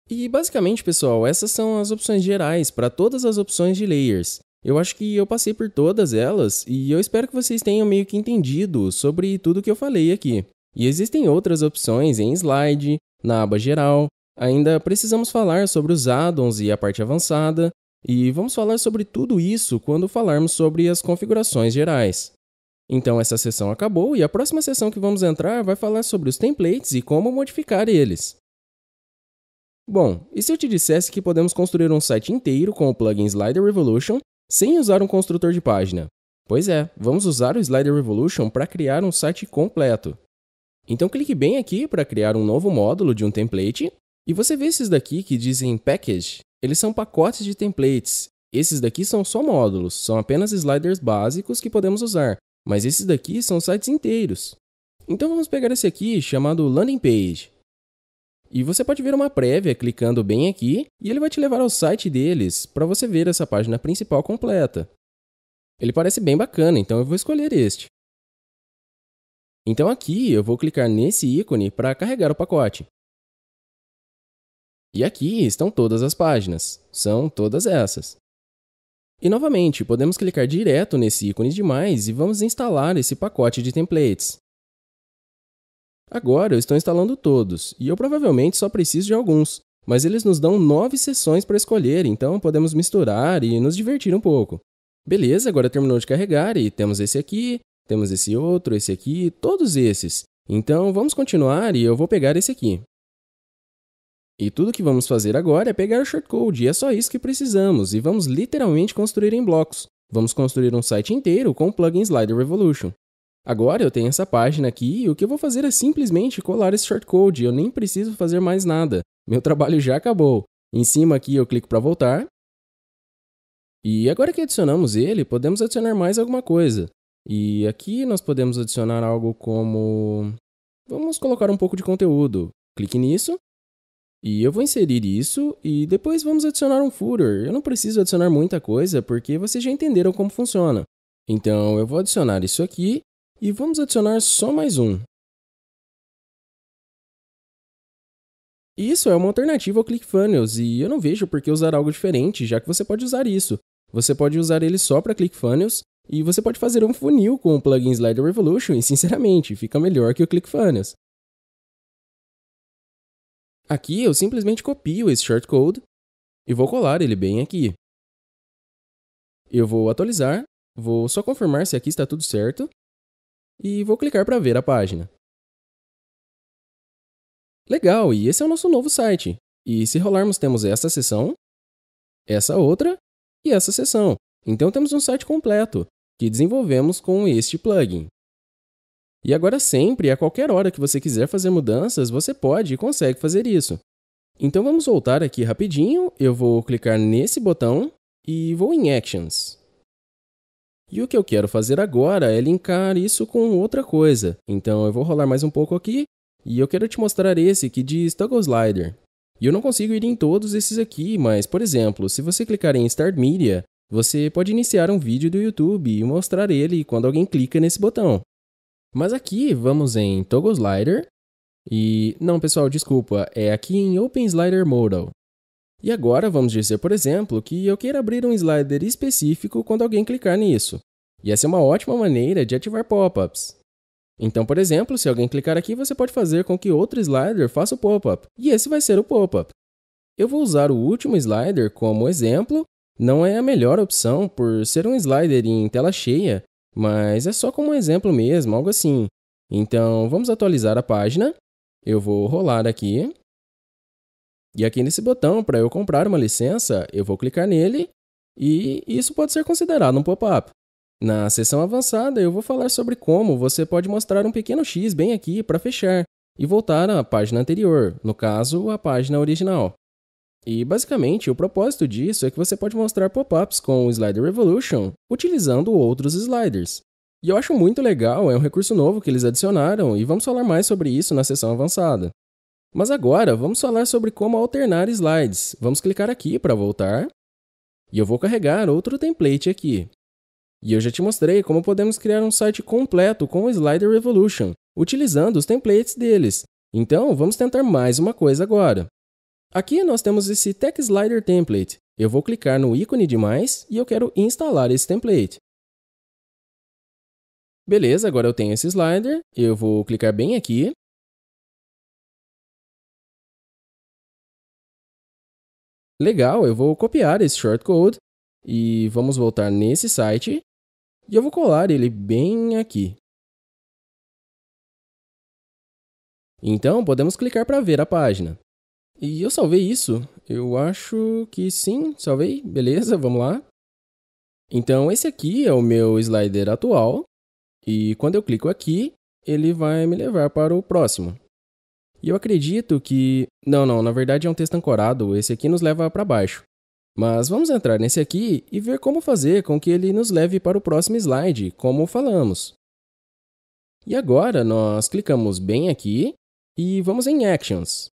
E basicamente, pessoal, essas são as opções gerais para todas as opções de layers. Eu acho que eu passei por todas elas e eu espero que vocês tenham meio que entendido sobre tudo que eu falei aqui. E existem outras opções em slide, na aba geral. Ainda precisamos falar sobre os addons e a parte avançada, e vamos falar sobre tudo isso quando falarmos sobre as configurações gerais. Então essa sessão acabou e a próxima sessão que vamos entrar vai falar sobre os templates e como modificar eles. Bom, e se eu te dissesse que podemos construir um site inteiro com o plugin Slider Revolution sem usar um construtor de página. Pois é, vamos usar o Slider Revolution para criar um site completo. Então clique bem aqui para criar um novo módulo de um template e você vê esses daqui que dizem Package, eles são pacotes de templates. Esses daqui são só módulos, são apenas sliders básicos que podemos usar, mas esses daqui são sites inteiros. Então vamos pegar esse aqui chamado Landing Page. E você pode ver uma prévia clicando bem aqui e ele vai te levar ao site deles para você ver essa página principal completa. Ele parece bem bacana, então eu vou escolher este. Então aqui eu vou clicar nesse ícone para carregar o pacote. E aqui estão todas as páginas, são todas essas. E novamente, podemos clicar direto nesse ícone de mais e vamos instalar esse pacote de templates. Agora eu estou instalando todos, e eu provavelmente só preciso de alguns, mas eles nos dão nove sessões para escolher, então podemos misturar e nos divertir um pouco. Beleza, agora terminou de carregar e temos esse aqui, temos esse outro, esse aqui, todos esses. Então vamos continuar e eu vou pegar esse aqui. E tudo que vamos fazer agora é pegar o shortcode, e é só isso que precisamos, e vamos literalmente construir em blocos. Vamos construir um site inteiro com o plugin Slider Revolution. Agora eu tenho essa página aqui e o que eu vou fazer é simplesmente colar esse shortcode, eu nem preciso fazer mais nada. Meu trabalho já acabou. Em cima aqui eu clico para voltar. E agora que adicionamos ele, podemos adicionar mais alguma coisa. E aqui nós podemos adicionar algo como... Vamos colocar um pouco de conteúdo. Clique nisso. E eu vou inserir isso e depois vamos adicionar um footer. Eu não preciso adicionar muita coisa porque vocês já entenderam como funciona. Então eu vou adicionar isso aqui e vamos adicionar só mais um. Isso é uma alternativa ao ClickFunnels e eu não vejo por que usar algo diferente, já que você pode usar isso. Você pode usar ele só para ClickFunnels e você pode fazer um funil com o plugin Slider Revolution e, sinceramente, fica melhor que o ClickFunnels. Aqui eu simplesmente copio esse shortcode e vou colar ele bem aqui. Eu vou atualizar, vou só confirmar se aqui está tudo certo e vou clicar para ver a página. Legal, e esse é o nosso novo site. E se rolarmos temos essa seção, essa outra e essa seção. Então temos um site completo que desenvolvemos com este plugin. E agora sempre, a qualquer hora que você quiser fazer mudanças, você pode e consegue fazer isso. Então vamos voltar aqui rapidinho, eu vou clicar nesse botão e vou em Actions. E o que eu quero fazer agora é linkar isso com outra coisa. Então eu vou rolar mais um pouco aqui e eu quero te mostrar esse que diz Toggle Slider. E eu não consigo ir em todos esses aqui, mas, por exemplo, se você clicar em Start Media, você pode iniciar um vídeo do YouTube e mostrar ele quando alguém clica nesse botão. Mas aqui vamos em Toggle Slider e... Não, pessoal, desculpa, é aqui em Open Slider Modal. E agora vamos dizer, por exemplo, que eu queira abrir um slider específico quando alguém clicar nisso. E essa é uma ótima maneira de ativar pop-ups. Então, por exemplo, se alguém clicar aqui, você pode fazer com que outro slider faça o pop-up, e esse vai ser o pop-up. Eu vou usar o último slider como exemplo não é a melhor opção por ser um slider em tela cheia, mas é só como um exemplo mesmo, algo assim. Então, vamos atualizar a página. Eu vou rolar aqui. E aqui nesse botão, para eu comprar uma licença, eu vou clicar nele e isso pode ser considerado um pop-up. Na seção avançada, eu vou falar sobre como você pode mostrar um pequeno X bem aqui para fechar e voltar à página anterior, no caso, a página original. E basicamente o propósito disso é que você pode mostrar pop-ups com o Slider Revolution utilizando outros sliders. E eu acho muito legal, é um recurso novo que eles adicionaram e vamos falar mais sobre isso na sessão avançada. Mas agora vamos falar sobre como alternar slides. Vamos clicar aqui para voltar e eu vou carregar outro template aqui. E eu já te mostrei como podemos criar um site completo com o Slider Revolution, utilizando os templates deles. Então vamos tentar mais uma coisa agora. Aqui nós temos esse Tech Slider Template. Eu vou clicar no ícone de mais e eu quero instalar esse template. Beleza, agora eu tenho esse slider, eu vou clicar bem aqui. Legal, eu vou copiar esse shortcode e vamos voltar nesse site e eu vou colar ele bem aqui. Então, podemos clicar para ver a página. E eu salvei isso. Eu acho que sim, salvei. Beleza, vamos lá. Então, esse aqui é o meu slider atual, e quando eu clico aqui, ele vai me levar para o próximo. E eu acredito que... Não, não, na verdade é um texto ancorado, esse aqui nos leva para baixo. Mas vamos entrar nesse aqui e ver como fazer com que ele nos leve para o próximo slide, como falamos. E agora nós clicamos bem aqui e vamos em Actions.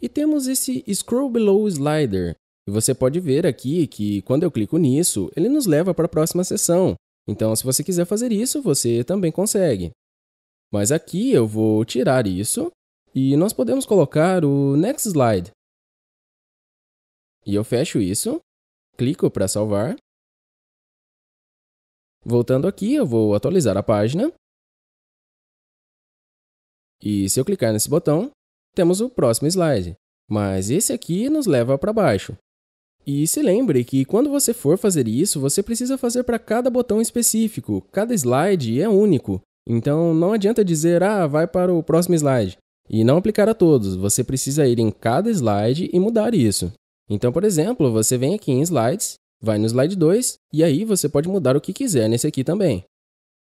E temos esse Scroll Below Slider. E você pode ver aqui que quando eu clico nisso, ele nos leva para a próxima seção. Então, se você quiser fazer isso, você também consegue. Mas aqui eu vou tirar isso e nós podemos colocar o Next Slide. E eu fecho isso, clico para salvar. Voltando aqui, eu vou atualizar a página. E se eu clicar nesse botão, temos o próximo slide. Mas esse aqui nos leva para baixo. E se lembre que quando você for fazer isso, você precisa fazer para cada botão específico. Cada slide é único. Então não adianta dizer, ah, vai para o próximo slide. E não aplicar a todos. Você precisa ir em cada slide e mudar isso. Então, por exemplo, você vem aqui em Slides, vai no slide 2 e aí você pode mudar o que quiser nesse aqui também.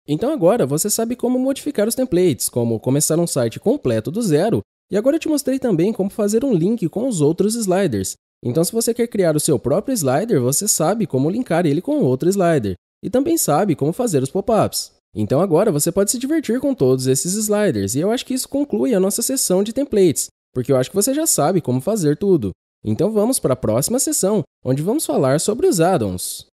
Então agora você sabe como modificar os templates, como começar um site completo do zero, e agora eu te mostrei também como fazer um link com os outros sliders. Então se você quer criar o seu próprio slider, você sabe como linkar ele com outro slider, e também sabe como fazer os pop-ups. Então agora você pode se divertir com todos esses sliders, e eu acho que isso conclui a nossa sessão de templates, porque eu acho que você já sabe como fazer tudo. Então vamos para a próxima sessão, onde vamos falar sobre os addons.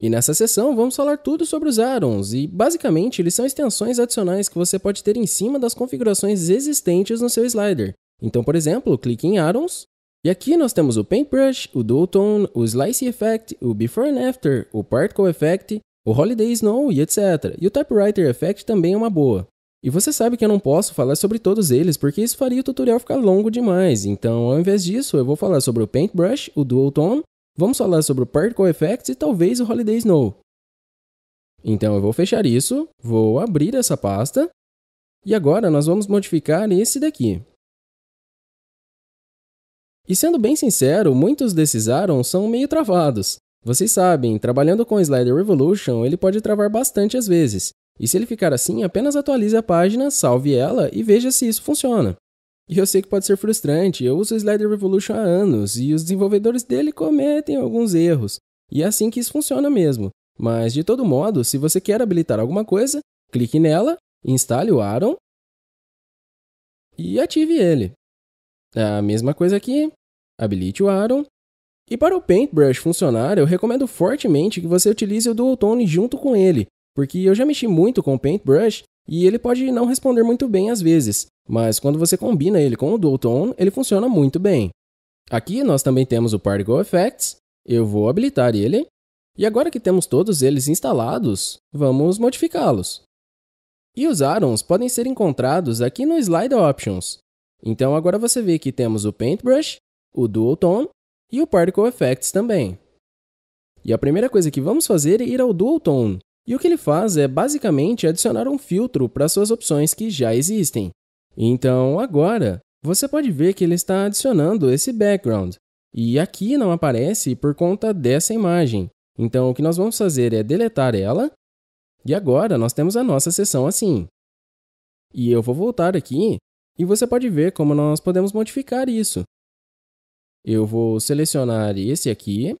E nessa sessão vamos falar tudo sobre os addons, e basicamente eles são extensões adicionais que você pode ter em cima das configurações existentes no seu slider. Então, por exemplo, clique em addons, e aqui nós temos o Paintbrush, o Dual Tone, o Slice Effect, o Before and After, o Particle Effect, o Holiday Snow e etc. E o Typewriter Effect também é uma boa. E você sabe que eu não posso falar sobre todos eles, porque isso faria o tutorial ficar longo demais. Então, ao invés disso, eu vou falar sobre o Paintbrush, o Dual Tone, vamos falar sobre o Particle Effects e talvez o Holiday Snow. Então, eu vou fechar isso, vou abrir essa pasta, e agora nós vamos modificar esse daqui. E sendo bem sincero, muitos desses arons são meio travados. Vocês sabem, trabalhando com Slider Revolution, ele pode travar bastante às vezes. E se ele ficar assim, apenas atualize a página, salve ela e veja se isso funciona. E eu sei que pode ser frustrante, eu uso o Slider Revolution há anos e os desenvolvedores dele cometem alguns erros. E é assim que isso funciona mesmo. Mas de todo modo, se você quer habilitar alguma coisa, clique nela, instale o Aron e ative ele. A mesma coisa aqui, habilite o Aron. E para o Paintbrush funcionar, eu recomendo fortemente que você utilize o Dual Tone junto com ele, porque eu já mexi muito com o Paintbrush e ele pode não responder muito bem às vezes, mas quando você combina ele com o Dual Tone, ele funciona muito bem. Aqui nós também temos o Particle Effects, eu vou habilitar ele, e agora que temos todos eles instalados, vamos modificá-los. E os Arons podem ser encontrados aqui no Slide Options. Então agora você vê que temos o Paintbrush, o Dual Tone e o Particle Effects também. E a primeira coisa que vamos fazer é ir ao Dual Tone, e o que ele faz é basicamente adicionar um filtro para suas opções que já existem. Então, agora, você pode ver que ele está adicionando esse background. E aqui não aparece por conta dessa imagem. Então, o que nós vamos fazer é deletar ela. E agora nós temos a nossa seção assim. E eu vou voltar aqui e você pode ver como nós podemos modificar isso. Eu vou selecionar esse aqui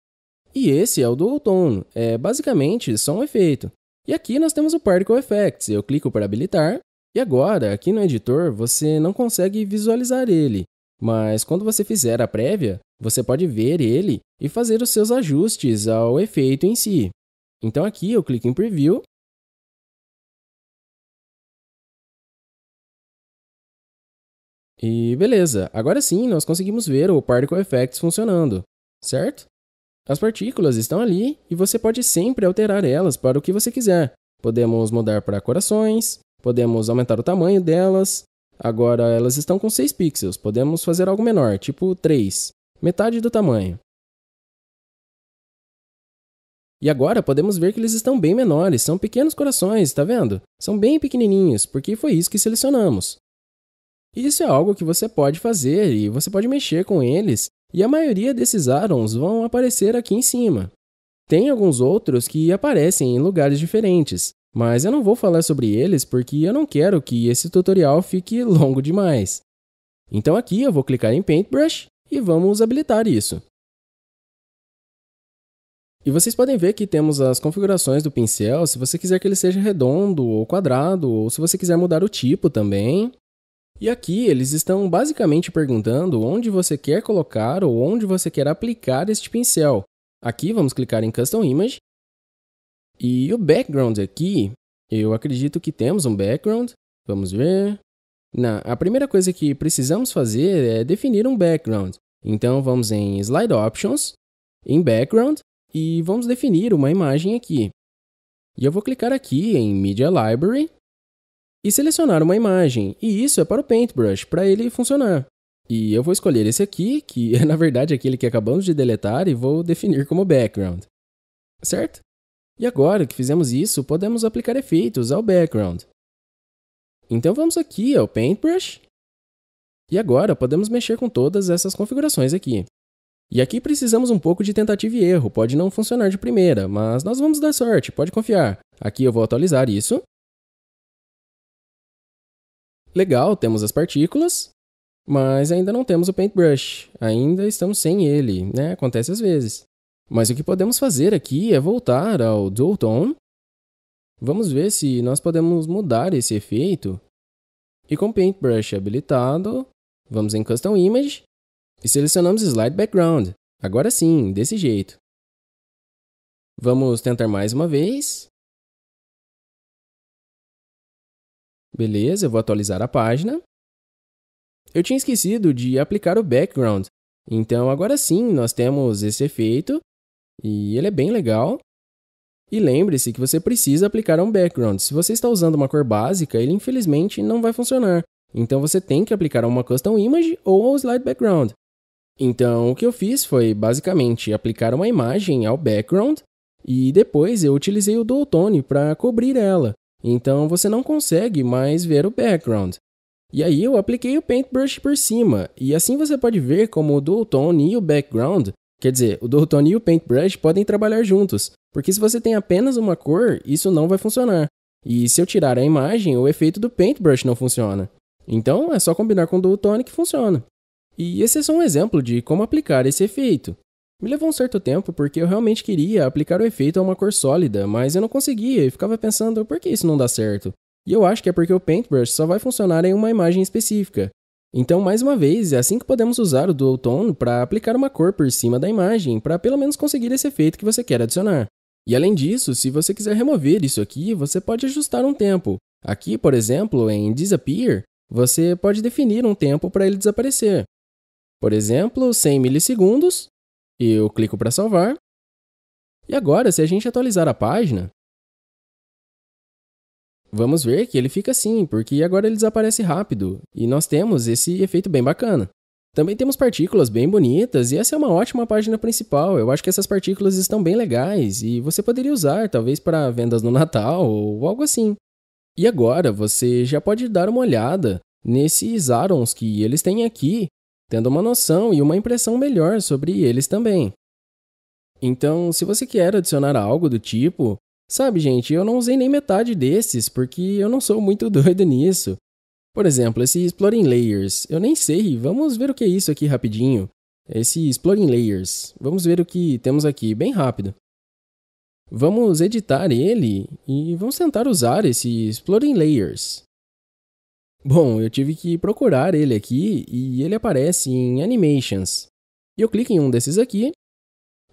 e esse é o Dual Tone, é basicamente só um efeito. E aqui nós temos o Particle Effects, eu clico para habilitar, e agora, aqui no editor, você não consegue visualizar ele, mas quando você fizer a prévia, você pode ver ele e fazer os seus ajustes ao efeito em si. Então aqui eu clico em Preview, E beleza, agora sim nós conseguimos ver o Particle Effects funcionando, certo? As partículas estão ali e você pode sempre alterar elas para o que você quiser. Podemos mudar para corações, podemos aumentar o tamanho delas. Agora elas estão com 6 pixels, podemos fazer algo menor, tipo 3, metade do tamanho. E agora podemos ver que eles estão bem menores, são pequenos corações, está vendo? São bem pequenininhos, porque foi isso que selecionamos. Isso é algo que você pode fazer e você pode mexer com eles e a maioria desses arons vão aparecer aqui em cima. Tem alguns outros que aparecem em lugares diferentes, mas eu não vou falar sobre eles porque eu não quero que esse tutorial fique longo demais. Então aqui eu vou clicar em Paintbrush e vamos habilitar isso. E vocês podem ver que temos as configurações do pincel, se você quiser que ele seja redondo ou quadrado, ou se você quiser mudar o tipo também. E aqui eles estão basicamente perguntando onde você quer colocar ou onde você quer aplicar este pincel. Aqui vamos clicar em Custom Image. E o background aqui, eu acredito que temos um background. Vamos ver. Na, a primeira coisa que precisamos fazer é definir um background. Então vamos em Slide Options, em Background, e vamos definir uma imagem aqui. E eu vou clicar aqui em Media Library e selecionar uma imagem. E isso é para o Paintbrush, para ele funcionar. E eu vou escolher esse aqui, que é na verdade aquele que acabamos de deletar, e vou definir como background. Certo? E agora que fizemos isso, podemos aplicar efeitos ao background. Então vamos aqui ao Paintbrush. E agora podemos mexer com todas essas configurações aqui. E aqui precisamos um pouco de tentativa e erro, pode não funcionar de primeira, mas nós vamos dar sorte, pode confiar. Aqui eu vou atualizar isso. Legal, temos as partículas, mas ainda não temos o Paintbrush, ainda estamos sem ele, né? Acontece às vezes. Mas o que podemos fazer aqui é voltar ao Dual Tone. Vamos ver se nós podemos mudar esse efeito. E com o Paintbrush habilitado, vamos em Custom Image e selecionamos Slide Background. Agora sim, desse jeito. Vamos tentar mais uma vez. Beleza, eu vou atualizar a página. Eu tinha esquecido de aplicar o background. Então agora sim, nós temos esse efeito e ele é bem legal. E lembre-se que você precisa aplicar um background. Se você está usando uma cor básica, ele infelizmente não vai funcionar. Então você tem que aplicar uma custom image ou ao slide background. Então, o que eu fiz foi basicamente aplicar uma imagem ao background e depois eu utilizei o dual tone para cobrir ela. Então você não consegue mais ver o background. E aí eu apliquei o paintbrush por cima, e assim você pode ver como o dual tone e o background, quer dizer, o dual tone e o paintbrush podem trabalhar juntos, porque se você tem apenas uma cor, isso não vai funcionar. E se eu tirar a imagem, o efeito do paintbrush não funciona. Então é só combinar com o dual tone que funciona. E esse é só um exemplo de como aplicar esse efeito. Me levou um certo tempo porque eu realmente queria aplicar o efeito a uma cor sólida, mas eu não conseguia e ficava pensando por que isso não dá certo. E eu acho que é porque o Paintbrush só vai funcionar em uma imagem específica. Então, mais uma vez, é assim que podemos usar o Dual Tone para aplicar uma cor por cima da imagem, para pelo menos conseguir esse efeito que você quer adicionar. E além disso, se você quiser remover isso aqui, você pode ajustar um tempo. Aqui, por exemplo, em Disappear, você pode definir um tempo para ele desaparecer. Por exemplo, 100 milissegundos. Eu clico para salvar. E agora, se a gente atualizar a página, vamos ver que ele fica assim, porque agora ele desaparece rápido. E nós temos esse efeito bem bacana. Também temos partículas bem bonitas e essa é uma ótima página principal. Eu acho que essas partículas estão bem legais e você poderia usar talvez para vendas no Natal ou algo assim. E agora você já pode dar uma olhada nesses Arons que eles têm aqui tendo uma noção e uma impressão melhor sobre eles também. Então, se você quer adicionar algo do tipo, sabe, gente, eu não usei nem metade desses porque eu não sou muito doido nisso. Por exemplo, esse Exploring Layers, eu nem sei, vamos ver o que é isso aqui rapidinho. Esse Exploring Layers, vamos ver o que temos aqui bem rápido. Vamos editar ele e vamos tentar usar esse Exploring Layers. Bom, eu tive que procurar ele aqui e ele aparece em Animations. Eu clico em um desses aqui.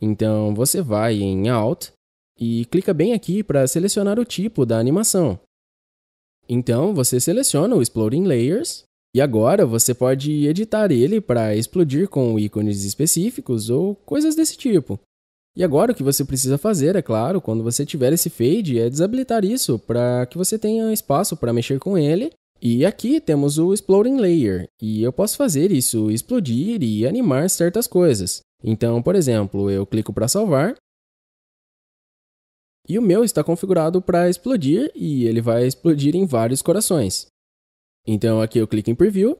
Então você vai em Alt e clica bem aqui para selecionar o tipo da animação. Então você seleciona o Exploding Layers e agora você pode editar ele para explodir com ícones específicos ou coisas desse tipo. E agora o que você precisa fazer, é claro, quando você tiver esse fade, é desabilitar isso para que você tenha espaço para mexer com ele e aqui temos o Exploding Layer, e eu posso fazer isso explodir e animar certas coisas. Então, por exemplo, eu clico para salvar, e o meu está configurado para explodir, e ele vai explodir em vários corações. Então aqui eu clico em Preview,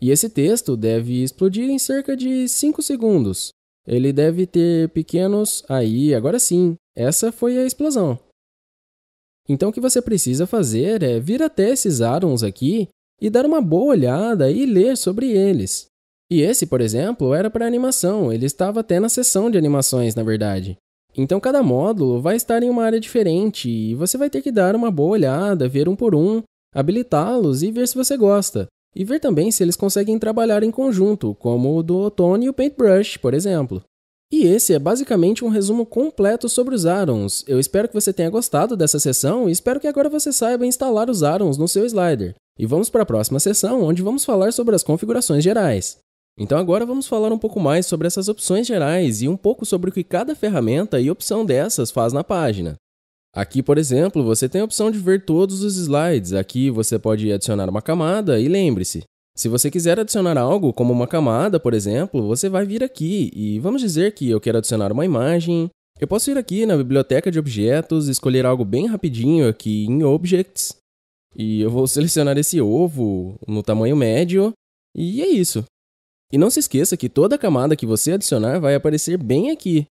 e esse texto deve explodir em cerca de 5 segundos. Ele deve ter pequenos. Aí, agora sim, essa foi a explosão. Então o que você precisa fazer é vir até esses árons aqui e dar uma boa olhada e ler sobre eles. E esse, por exemplo, era para animação, ele estava até na seção de animações, na verdade. Então cada módulo vai estar em uma área diferente e você vai ter que dar uma boa olhada, ver um por um, habilitá-los e ver se você gosta. E ver também se eles conseguem trabalhar em conjunto, como o do Otone e o Paintbrush, por exemplo. E esse é basicamente um resumo completo sobre os Arons. Eu espero que você tenha gostado dessa sessão e espero que agora você saiba instalar os Arons no seu slider. E vamos para a próxima sessão, onde vamos falar sobre as configurações gerais. Então agora vamos falar um pouco mais sobre essas opções gerais e um pouco sobre o que cada ferramenta e opção dessas faz na página. Aqui, por exemplo, você tem a opção de ver todos os slides. Aqui você pode adicionar uma camada e lembre-se, se você quiser adicionar algo, como uma camada, por exemplo, você vai vir aqui e vamos dizer que eu quero adicionar uma imagem. Eu posso ir aqui na biblioteca de objetos, escolher algo bem rapidinho aqui em Objects, e eu vou selecionar esse ovo no tamanho médio, e é isso. E não se esqueça que toda camada que você adicionar vai aparecer bem aqui.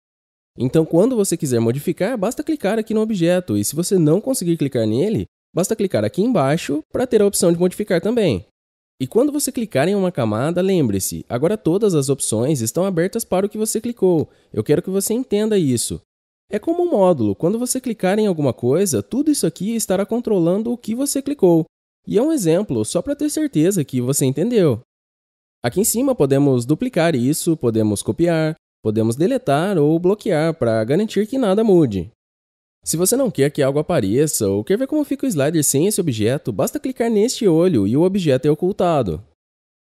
Então, quando você quiser modificar, basta clicar aqui no objeto, e se você não conseguir clicar nele, basta clicar aqui embaixo para ter a opção de modificar também. E quando você clicar em uma camada, lembre-se, agora todas as opções estão abertas para o que você clicou. Eu quero que você entenda isso. É como um módulo, quando você clicar em alguma coisa, tudo isso aqui estará controlando o que você clicou. E é um exemplo só para ter certeza que você entendeu. Aqui em cima podemos duplicar isso, podemos copiar, podemos deletar ou bloquear para garantir que nada mude. Se você não quer que algo apareça ou quer ver como fica o slider sem esse objeto, basta clicar neste olho e o objeto é ocultado.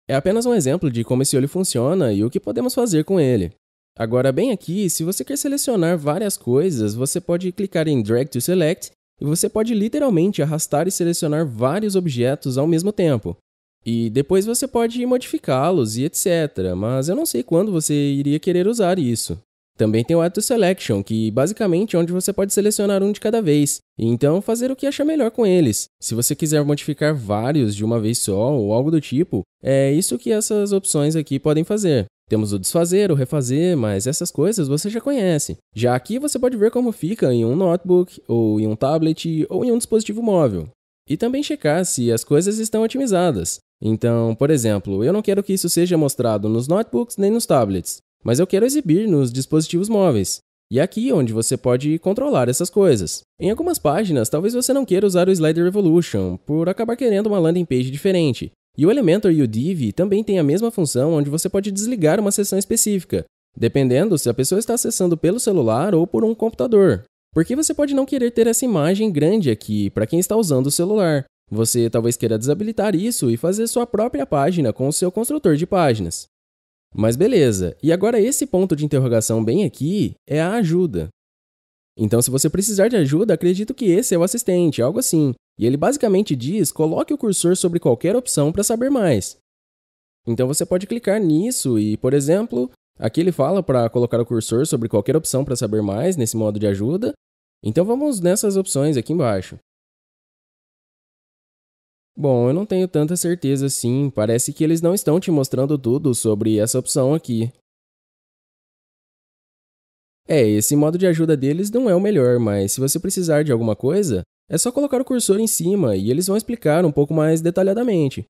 É apenas um exemplo de como esse olho funciona e o que podemos fazer com ele. Agora, bem aqui, se você quer selecionar várias coisas, você pode clicar em Drag to Select e você pode literalmente arrastar e selecionar vários objetos ao mesmo tempo. E depois você pode modificá-los e etc, mas eu não sei quando você iria querer usar isso. Também tem o Add to Selection, que basicamente é onde você pode selecionar um de cada vez, e então fazer o que achar melhor com eles. Se você quiser modificar vários de uma vez só ou algo do tipo, é isso que essas opções aqui podem fazer. Temos o desfazer, o refazer, mas essas coisas você já conhece. Já aqui você pode ver como fica em um notebook, ou em um tablet, ou em um dispositivo móvel. E também checar se as coisas estão otimizadas. Então, por exemplo, eu não quero que isso seja mostrado nos notebooks nem nos tablets mas eu quero exibir nos dispositivos móveis. E é aqui onde você pode controlar essas coisas. Em algumas páginas, talvez você não queira usar o Slider Revolution, por acabar querendo uma landing page diferente. E o Elementor e o Div também têm a mesma função onde você pode desligar uma seção específica, dependendo se a pessoa está acessando pelo celular ou por um computador. Porque você pode não querer ter essa imagem grande aqui para quem está usando o celular. Você talvez queira desabilitar isso e fazer sua própria página com o seu construtor de páginas. Mas beleza, e agora esse ponto de interrogação bem aqui é a ajuda. Então, se você precisar de ajuda, acredito que esse é o assistente, algo assim. E ele basicamente diz: coloque o cursor sobre qualquer opção para saber mais. Então você pode clicar nisso e, por exemplo, aqui ele fala para colocar o cursor sobre qualquer opção para saber mais nesse modo de ajuda. Então vamos nessas opções aqui embaixo. Bom, eu não tenho tanta certeza assim, parece que eles não estão te mostrando tudo sobre essa opção aqui. É, esse modo de ajuda deles não é o melhor, mas se você precisar de alguma coisa, é só colocar o cursor em cima e eles vão explicar um pouco mais detalhadamente.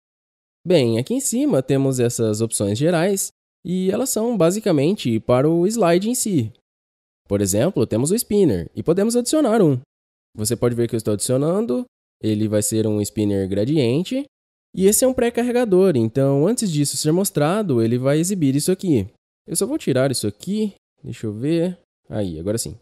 Bem, aqui em cima temos essas opções gerais e elas são basicamente para o slide em si. Por exemplo, temos o spinner e podemos adicionar um. Você pode ver que eu estou adicionando ele vai ser um spinner gradiente. E esse é um pré-carregador, então antes disso ser mostrado, ele vai exibir isso aqui. Eu só vou tirar isso aqui, deixa eu ver. Aí, agora sim.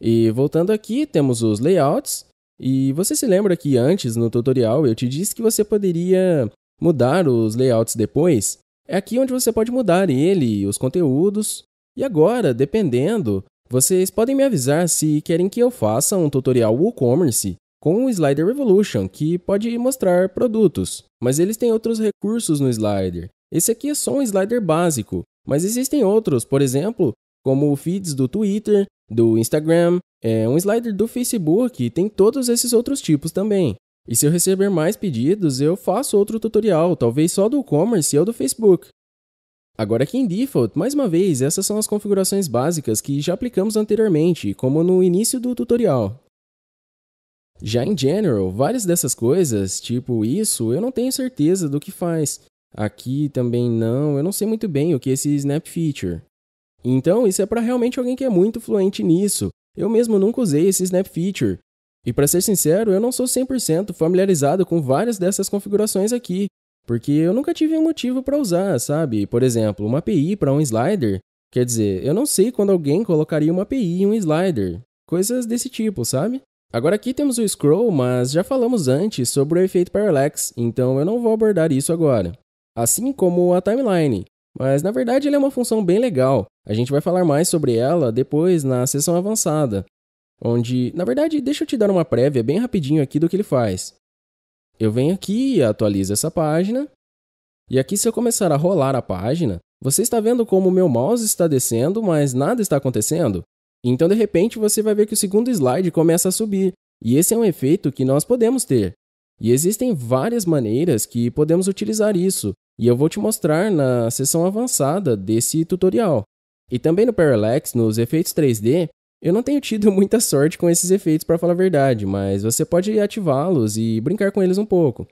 E voltando aqui, temos os layouts. E você se lembra que antes no tutorial eu te disse que você poderia mudar os layouts depois? É aqui onde você pode mudar ele, os conteúdos. E agora, dependendo, vocês podem me avisar se querem que eu faça um tutorial WooCommerce com o Slider Revolution, que pode mostrar produtos, mas eles têm outros recursos no slider. Esse aqui é só um slider básico, mas existem outros, por exemplo, como feeds do Twitter, do Instagram, é um slider do Facebook, tem todos esses outros tipos também. E se eu receber mais pedidos, eu faço outro tutorial, talvez só do e-commerce ou do Facebook. Agora aqui em Default, mais uma vez, essas são as configurações básicas que já aplicamos anteriormente, como no início do tutorial. Já em General, várias dessas coisas, tipo isso, eu não tenho certeza do que faz. Aqui também não, eu não sei muito bem o que é esse Snap Feature. Então, isso é para realmente alguém que é muito fluente nisso. Eu mesmo nunca usei esse Snap Feature. E para ser sincero, eu não sou 100% familiarizado com várias dessas configurações aqui, porque eu nunca tive um motivo para usar, sabe? Por exemplo, uma API para um slider. Quer dizer, eu não sei quando alguém colocaria uma API em um slider. Coisas desse tipo, sabe? Agora aqui temos o scroll, mas já falamos antes sobre o efeito parallax, então eu não vou abordar isso agora. Assim como a timeline, mas na verdade ele é uma função bem legal. A gente vai falar mais sobre ela depois na sessão avançada, onde, na verdade, deixa eu te dar uma prévia bem rapidinho aqui do que ele faz. Eu venho aqui e atualizo essa página. E aqui se eu começar a rolar a página, você está vendo como o meu mouse está descendo, mas nada está acontecendo? Então de repente você vai ver que o segundo slide começa a subir. E esse é um efeito que nós podemos ter. E existem várias maneiras que podemos utilizar isso, e eu vou te mostrar na seção avançada desse tutorial. E também no Parallax, nos efeitos 3D, eu não tenho tido muita sorte com esses efeitos para falar a verdade, mas você pode ativá-los e brincar com eles um pouco.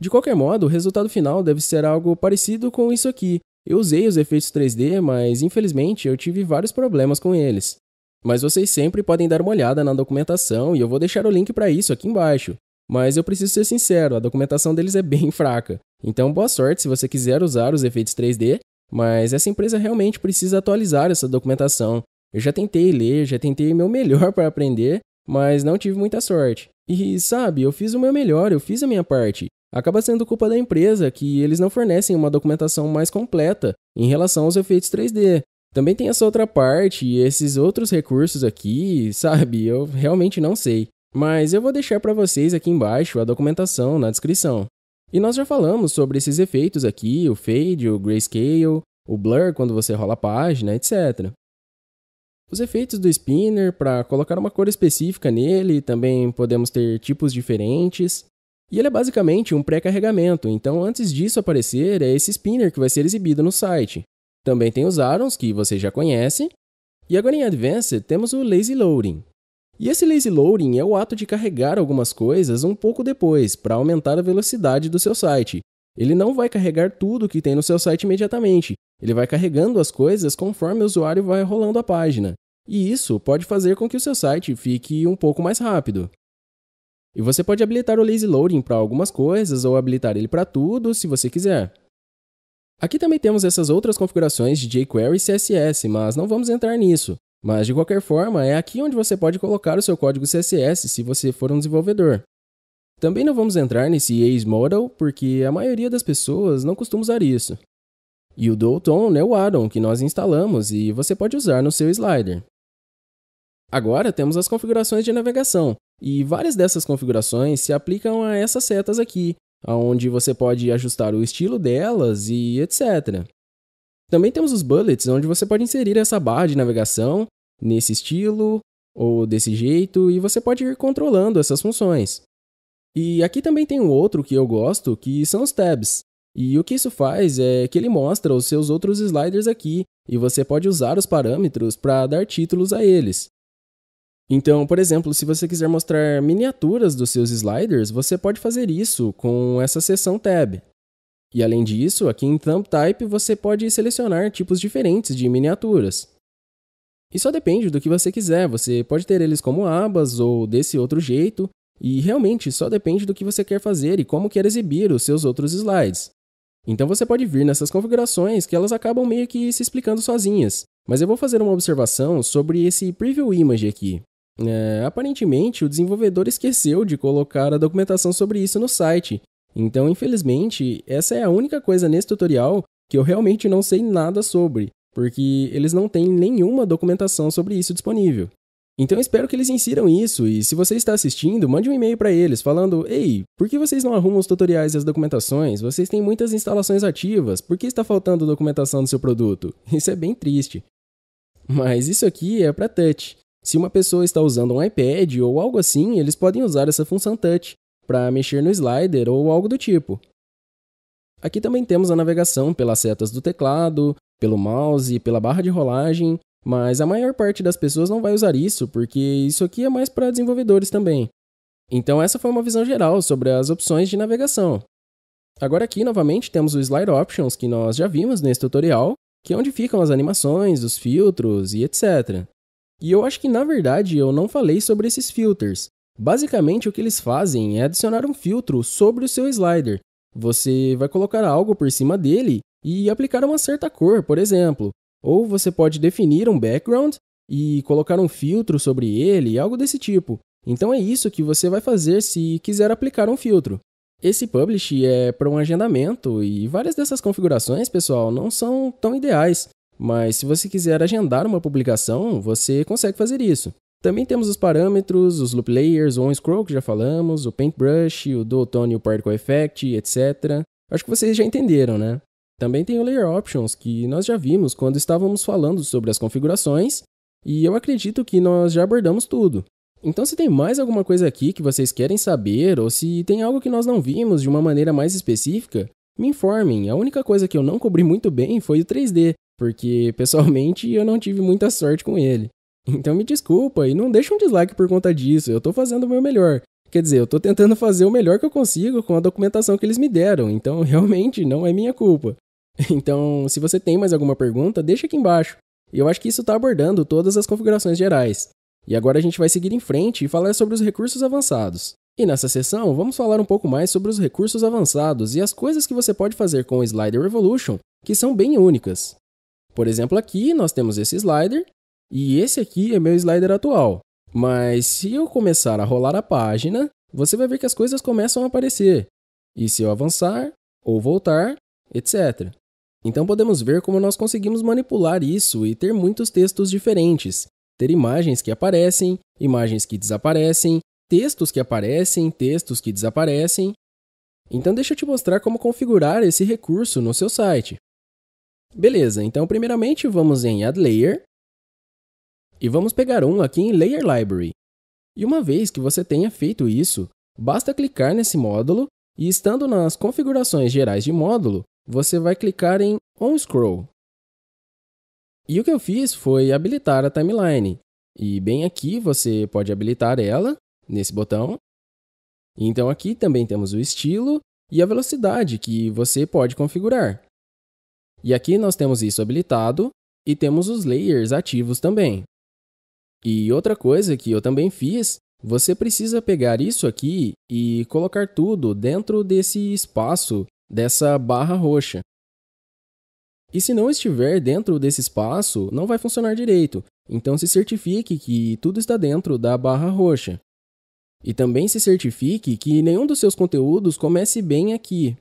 De qualquer modo, o resultado final deve ser algo parecido com isso aqui. Eu usei os efeitos 3D, mas infelizmente eu tive vários problemas com eles. Mas vocês sempre podem dar uma olhada na documentação e eu vou deixar o link para isso aqui embaixo. Mas eu preciso ser sincero, a documentação deles é bem fraca. Então, boa sorte se você quiser usar os efeitos 3D, mas essa empresa realmente precisa atualizar essa documentação. Eu já tentei ler, já tentei meu melhor para aprender, mas não tive muita sorte. E sabe, eu fiz o meu melhor, eu fiz a minha parte. Acaba sendo culpa da empresa que eles não fornecem uma documentação mais completa em relação aos efeitos 3D. Também tem essa outra parte e esses outros recursos aqui, sabe? Eu realmente não sei. Mas eu vou deixar para vocês aqui embaixo a documentação na descrição. E nós já falamos sobre esses efeitos aqui, o fade, o grayscale, o blur quando você rola a página, etc. Os efeitos do spinner, para colocar uma cor específica nele, também podemos ter tipos diferentes. E ele é basicamente um pré-carregamento, então antes disso aparecer, é esse spinner que vai ser exibido no site. Também tem os arons, que você já conhece. E agora em Advanced temos o Lazy Loading. E esse Lazy Loading é o ato de carregar algumas coisas um pouco depois, para aumentar a velocidade do seu site. Ele não vai carregar tudo que tem no seu site imediatamente, ele vai carregando as coisas conforme o usuário vai rolando a página. E isso pode fazer com que o seu site fique um pouco mais rápido. E você pode habilitar o Lazy Loading para algumas coisas ou habilitar ele para tudo, se você quiser. Aqui também temos essas outras configurações de jQuery e CSS, mas não vamos entrar nisso. Mas de qualquer forma, é aqui onde você pode colocar o seu código CSS se você for um desenvolvedor. Também não vamos entrar nesse Ace Model, porque a maioria das pessoas não costuma usar isso. E o Dualtone é o addon que nós instalamos e você pode usar no seu slider. Agora temos as configurações de navegação, e várias dessas configurações se aplicam a essas setas aqui, onde você pode ajustar o estilo delas e etc. Também temos os bullets, onde você pode inserir essa barra de navegação nesse estilo ou desse jeito, e você pode ir controlando essas funções. E aqui também tem um outro que eu gosto, que são os tabs. E o que isso faz é que ele mostra os seus outros sliders aqui, e você pode usar os parâmetros para dar títulos a eles. Então, por exemplo, se você quiser mostrar miniaturas dos seus sliders, você pode fazer isso com essa seção Tab. E além disso, aqui em Thumb Type você pode selecionar tipos diferentes de miniaturas. E só depende do que você quiser, você pode ter eles como abas ou desse outro jeito, e realmente só depende do que você quer fazer e como quer exibir os seus outros slides. Então você pode vir nessas configurações que elas acabam meio que se explicando sozinhas. Mas eu vou fazer uma observação sobre esse Preview Image aqui. É, aparentemente, o desenvolvedor esqueceu de colocar a documentação sobre isso no site. Então, infelizmente, essa é a única coisa nesse tutorial que eu realmente não sei nada sobre, porque eles não têm nenhuma documentação sobre isso disponível. Então espero que eles insiram isso e se você está assistindo, mande um e-mail para eles falando: "Ei, por que vocês não arrumam os tutoriais e as documentações? Vocês têm muitas instalações ativas. Por que está faltando documentação do seu produto?" Isso é bem triste. Mas isso aqui é para touch. Se uma pessoa está usando um iPad ou algo assim, eles podem usar essa função touch para mexer no slider ou algo do tipo. Aqui também temos a navegação pelas setas do teclado, pelo mouse, pela barra de rolagem, mas a maior parte das pessoas não vai usar isso, porque isso aqui é mais para desenvolvedores também. Então essa foi uma visão geral sobre as opções de navegação. Agora aqui novamente temos o Slide Options que nós já vimos nesse tutorial, que é onde ficam as animações, os filtros e etc. E eu acho que na verdade eu não falei sobre esses filters. Basicamente o que eles fazem é adicionar um filtro sobre o seu slider. Você vai colocar algo por cima dele e aplicar uma certa cor, por exemplo. Ou você pode definir um background e colocar um filtro sobre ele, algo desse tipo. Então é isso que você vai fazer se quiser aplicar um filtro. Esse publish é para um agendamento e várias dessas configurações, pessoal, não são tão ideais, mas se você quiser agendar uma publicação, você consegue fazer isso. Também temos os parâmetros, os loop layers, o on-scroll que já falamos, o paintbrush, o dual tone e o particle effect, etc. Acho que vocês já entenderam, né? Também tem o layer options que nós já vimos quando estávamos falando sobre as configurações, e eu acredito que nós já abordamos tudo. Então, se tem mais alguma coisa aqui que vocês querem saber, ou se tem algo que nós não vimos de uma maneira mais específica, me informem. A única coisa que eu não cobri muito bem foi o 3D, porque pessoalmente eu não tive muita sorte com ele. Então me desculpa e não deixa um dislike por conta disso, eu tô fazendo o meu melhor. Quer dizer, eu tô tentando fazer o melhor que eu consigo com a documentação que eles me deram, então realmente não é minha culpa. Então, se você tem mais alguma pergunta, deixa aqui embaixo. Eu acho que isso está abordando todas as configurações gerais. E agora a gente vai seguir em frente e falar sobre os recursos avançados. E nessa sessão, vamos falar um pouco mais sobre os recursos avançados e as coisas que você pode fazer com o Slider Revolution, que são bem únicas. Por exemplo, aqui nós temos esse slider, e esse aqui é meu slider atual. Mas se eu começar a rolar a página, você vai ver que as coisas começam a aparecer. E se eu avançar ou voltar, etc. Então podemos ver como nós conseguimos manipular isso e ter muitos textos diferentes, ter imagens que aparecem, imagens que desaparecem, textos que aparecem, textos que desaparecem. Então deixa eu te mostrar como configurar esse recurso no seu site. Beleza, então primeiramente vamos em Add Layer e vamos pegar um aqui em Layer Library. E uma vez que você tenha feito isso, basta clicar nesse módulo e estando nas configurações gerais de módulo, você vai clicar em On Scroll. E o que eu fiz foi habilitar a timeline. E bem aqui você pode habilitar ela, nesse botão. Então aqui também temos o estilo e a velocidade que você pode configurar. E aqui nós temos isso habilitado e temos os layers ativos também. E outra coisa que eu também fiz, você precisa pegar isso aqui e colocar tudo dentro desse espaço, dessa barra roxa. E se não estiver dentro desse espaço, não vai funcionar direito. Então se certifique que tudo está dentro da barra roxa. E também se certifique que nenhum dos seus conteúdos comece bem aqui.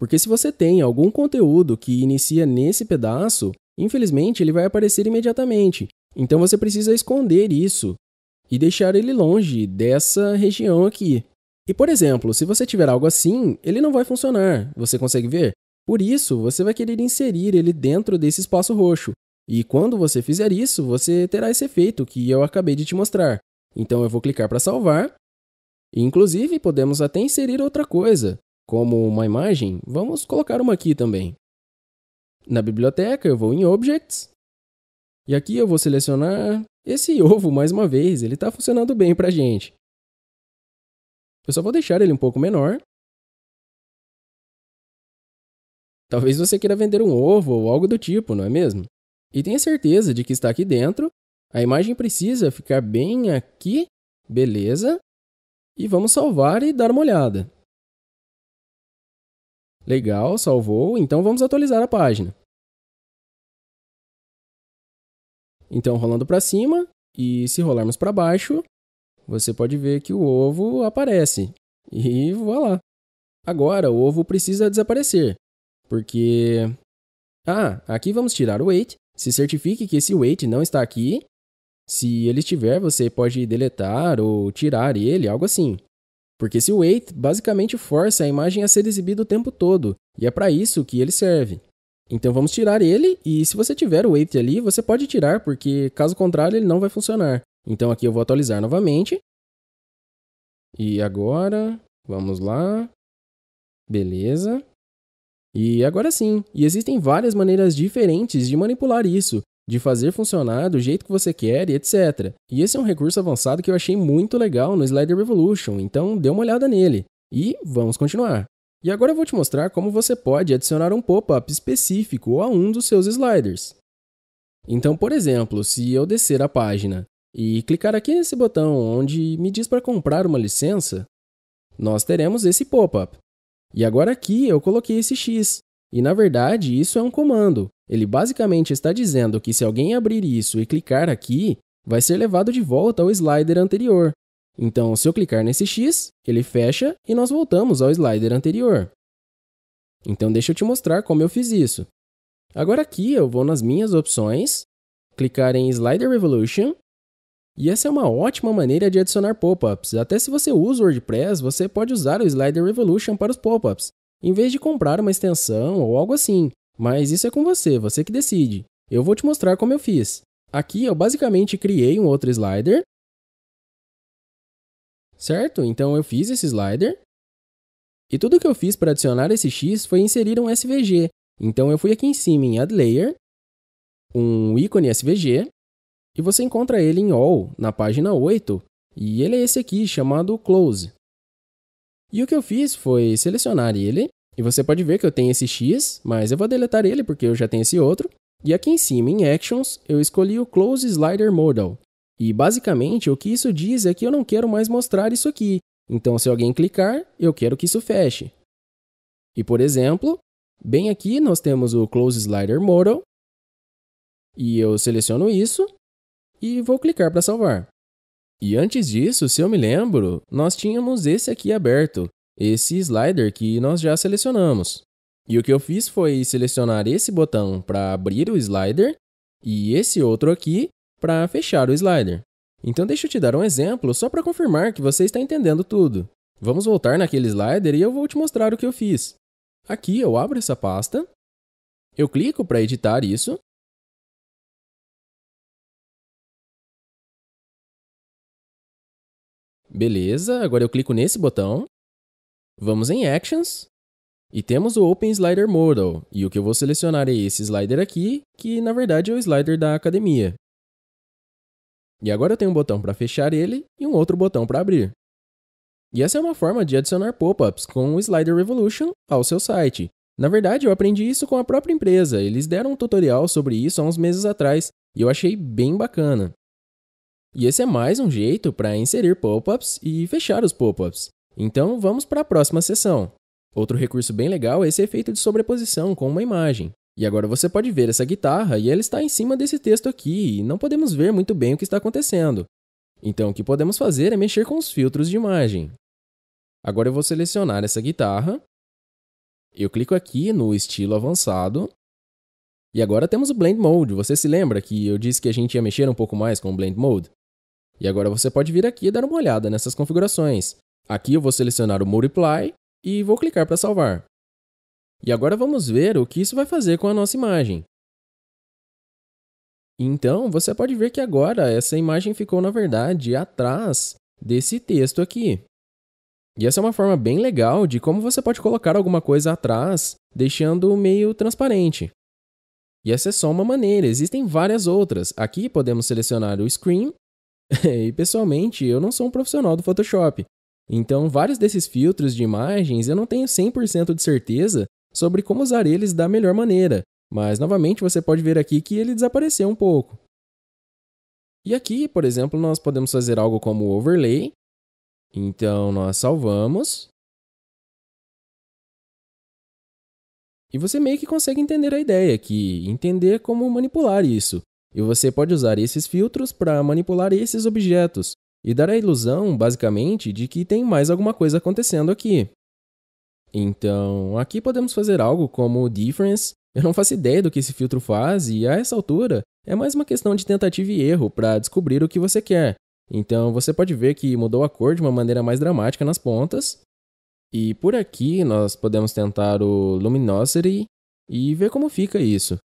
Porque se você tem algum conteúdo que inicia nesse pedaço, infelizmente ele vai aparecer imediatamente. Então você precisa esconder isso e deixar ele longe dessa região aqui. E por exemplo, se você tiver algo assim, ele não vai funcionar. Você consegue ver? Por isso, você vai querer inserir ele dentro desse espaço roxo. E quando você fizer isso, você terá esse efeito que eu acabei de te mostrar. Então eu vou clicar para salvar. Inclusive, podemos até inserir outra coisa, como uma imagem. Vamos colocar uma aqui também. Na biblioteca, eu vou em Objects. E aqui eu vou selecionar esse ovo mais uma vez. Ele está funcionando bem para a gente. Eu só vou deixar ele um pouco menor Talvez você queira vender um ovo ou algo do tipo, não é mesmo? E tenha certeza de que está aqui dentro. A imagem precisa ficar bem aqui, beleza? E vamos salvar e dar uma olhada. Legal, salvou, então vamos atualizar a página. Então, rolando para cima, e se rolarmos para baixo, você pode ver que o ovo aparece. E voilá! Agora, o ovo precisa desaparecer. Porque. Ah, aqui vamos tirar o wait. Se certifique que esse wait não está aqui. Se ele estiver, você pode deletar ou tirar ele, algo assim. Porque esse wait basicamente força a imagem a ser exibida o tempo todo, e é para isso que ele serve. Então vamos tirar ele, e se você tiver o wait ali, você pode tirar, porque caso contrário ele não vai funcionar. Então aqui eu vou atualizar novamente. E agora, vamos lá. Beleza. E agora sim, e existem várias maneiras diferentes de manipular isso, de fazer funcionar do jeito que você quer e etc. E esse é um recurso avançado que eu achei muito legal no Slider Revolution, então dê uma olhada nele. E vamos continuar. E agora eu vou te mostrar como você pode adicionar um pop-up específico a um dos seus sliders. Então, por exemplo, se eu descer a página e clicar aqui nesse botão onde me diz para comprar uma licença, nós teremos esse pop-up. E agora aqui eu coloquei esse X, e na verdade isso é um comando. Ele basicamente está dizendo que se alguém abrir isso e clicar aqui, vai ser levado de volta ao slider anterior. Então, se eu clicar nesse X, ele fecha e nós voltamos ao slider anterior. Então, deixa eu te mostrar como eu fiz isso. Agora aqui eu vou nas minhas opções, clicar em Slider Revolution, e essa é uma ótima maneira de adicionar pop-ups. Até se você usa o WordPress, você pode usar o Slider Revolution para os pop-ups, em vez de comprar uma extensão ou algo assim. Mas isso é com você, você que decide. Eu vou te mostrar como eu fiz. Aqui eu basicamente criei um outro slider. Certo? Então eu fiz esse slider. E tudo que eu fiz para adicionar esse X foi inserir um SVG. Então eu fui aqui em cima em Add Layer, um ícone SVG, e você encontra ele em All, na página 8, e ele é esse aqui, chamado Close. E o que eu fiz foi selecionar ele e você pode ver que eu tenho esse X, mas eu vou deletar ele porque eu já tenho esse outro. E aqui em cima, em Actions, eu escolhi o Close Slider Modal. E basicamente o que isso diz é que eu não quero mais mostrar isso aqui. Então se alguém clicar, eu quero que isso feche. E por exemplo, bem aqui nós temos o Close Slider Modal. E eu seleciono isso e vou clicar para salvar. E antes disso, se eu me lembro, nós tínhamos esse aqui aberto, esse slider que nós já selecionamos. E o que eu fiz foi selecionar esse botão para abrir o slider e esse outro aqui para fechar o slider. Então deixa eu te dar um exemplo só para confirmar que você está entendendo tudo. Vamos voltar naquele slider e eu vou te mostrar o que eu fiz. Aqui eu abro essa pasta, eu clico para editar isso, Beleza, agora eu clico nesse botão Vamos em Actions e temos o Open Slider Modal. E o que eu vou selecionar é esse slider aqui, que na verdade é o slider da academia. E agora eu tenho um botão para fechar ele e um outro botão para abrir. E essa é uma forma de adicionar pop-ups com o Slider Revolution ao seu site. Na verdade, eu aprendi isso com a própria empresa. Eles deram um tutorial sobre isso há uns meses atrás e eu achei bem bacana. E esse é mais um jeito para inserir pop-ups e fechar os pop-ups. Então vamos para a próxima seção. Outro recurso bem legal é esse efeito de sobreposição com uma imagem. E agora você pode ver essa guitarra e ela está em cima desse texto aqui e não podemos ver muito bem o que está acontecendo. Então o que podemos fazer é mexer com os filtros de imagem. Agora eu vou selecionar essa guitarra. Eu clico aqui no estilo avançado. E agora temos o Blend Mode. Você se lembra que eu disse que a gente ia mexer um pouco mais com o Blend Mode? E agora você pode vir aqui e dar uma olhada nessas configurações. Aqui eu vou selecionar o Multiply e vou clicar para salvar. E agora vamos ver o que isso vai fazer com a nossa imagem. Então, você pode ver que agora essa imagem ficou, na verdade, atrás desse texto aqui. E essa é uma forma bem legal de como você pode colocar alguma coisa atrás, deixando meio transparente. E essa é só uma maneira, existem várias outras. Aqui podemos selecionar o Screen. e pessoalmente, eu não sou um profissional do Photoshop, então, vários desses filtros de imagens eu não tenho 100% de certeza sobre como usar eles da melhor maneira, mas novamente você pode ver aqui que ele desapareceu um pouco. E aqui, por exemplo, nós podemos fazer algo como overlay. Então, nós salvamos. E você meio que consegue entender a ideia aqui, entender como manipular isso. E você pode usar esses filtros para manipular esses objetos, e dar a ilusão, basicamente, de que tem mais alguma coisa acontecendo aqui. Então, aqui podemos fazer algo como difference. Eu não faço ideia do que esse filtro faz e a essa altura é mais uma questão de tentativa e erro para descobrir o que você quer. Então, você pode ver que mudou a cor de uma maneira mais dramática nas pontas. E por aqui nós podemos tentar o luminosity e ver como fica isso.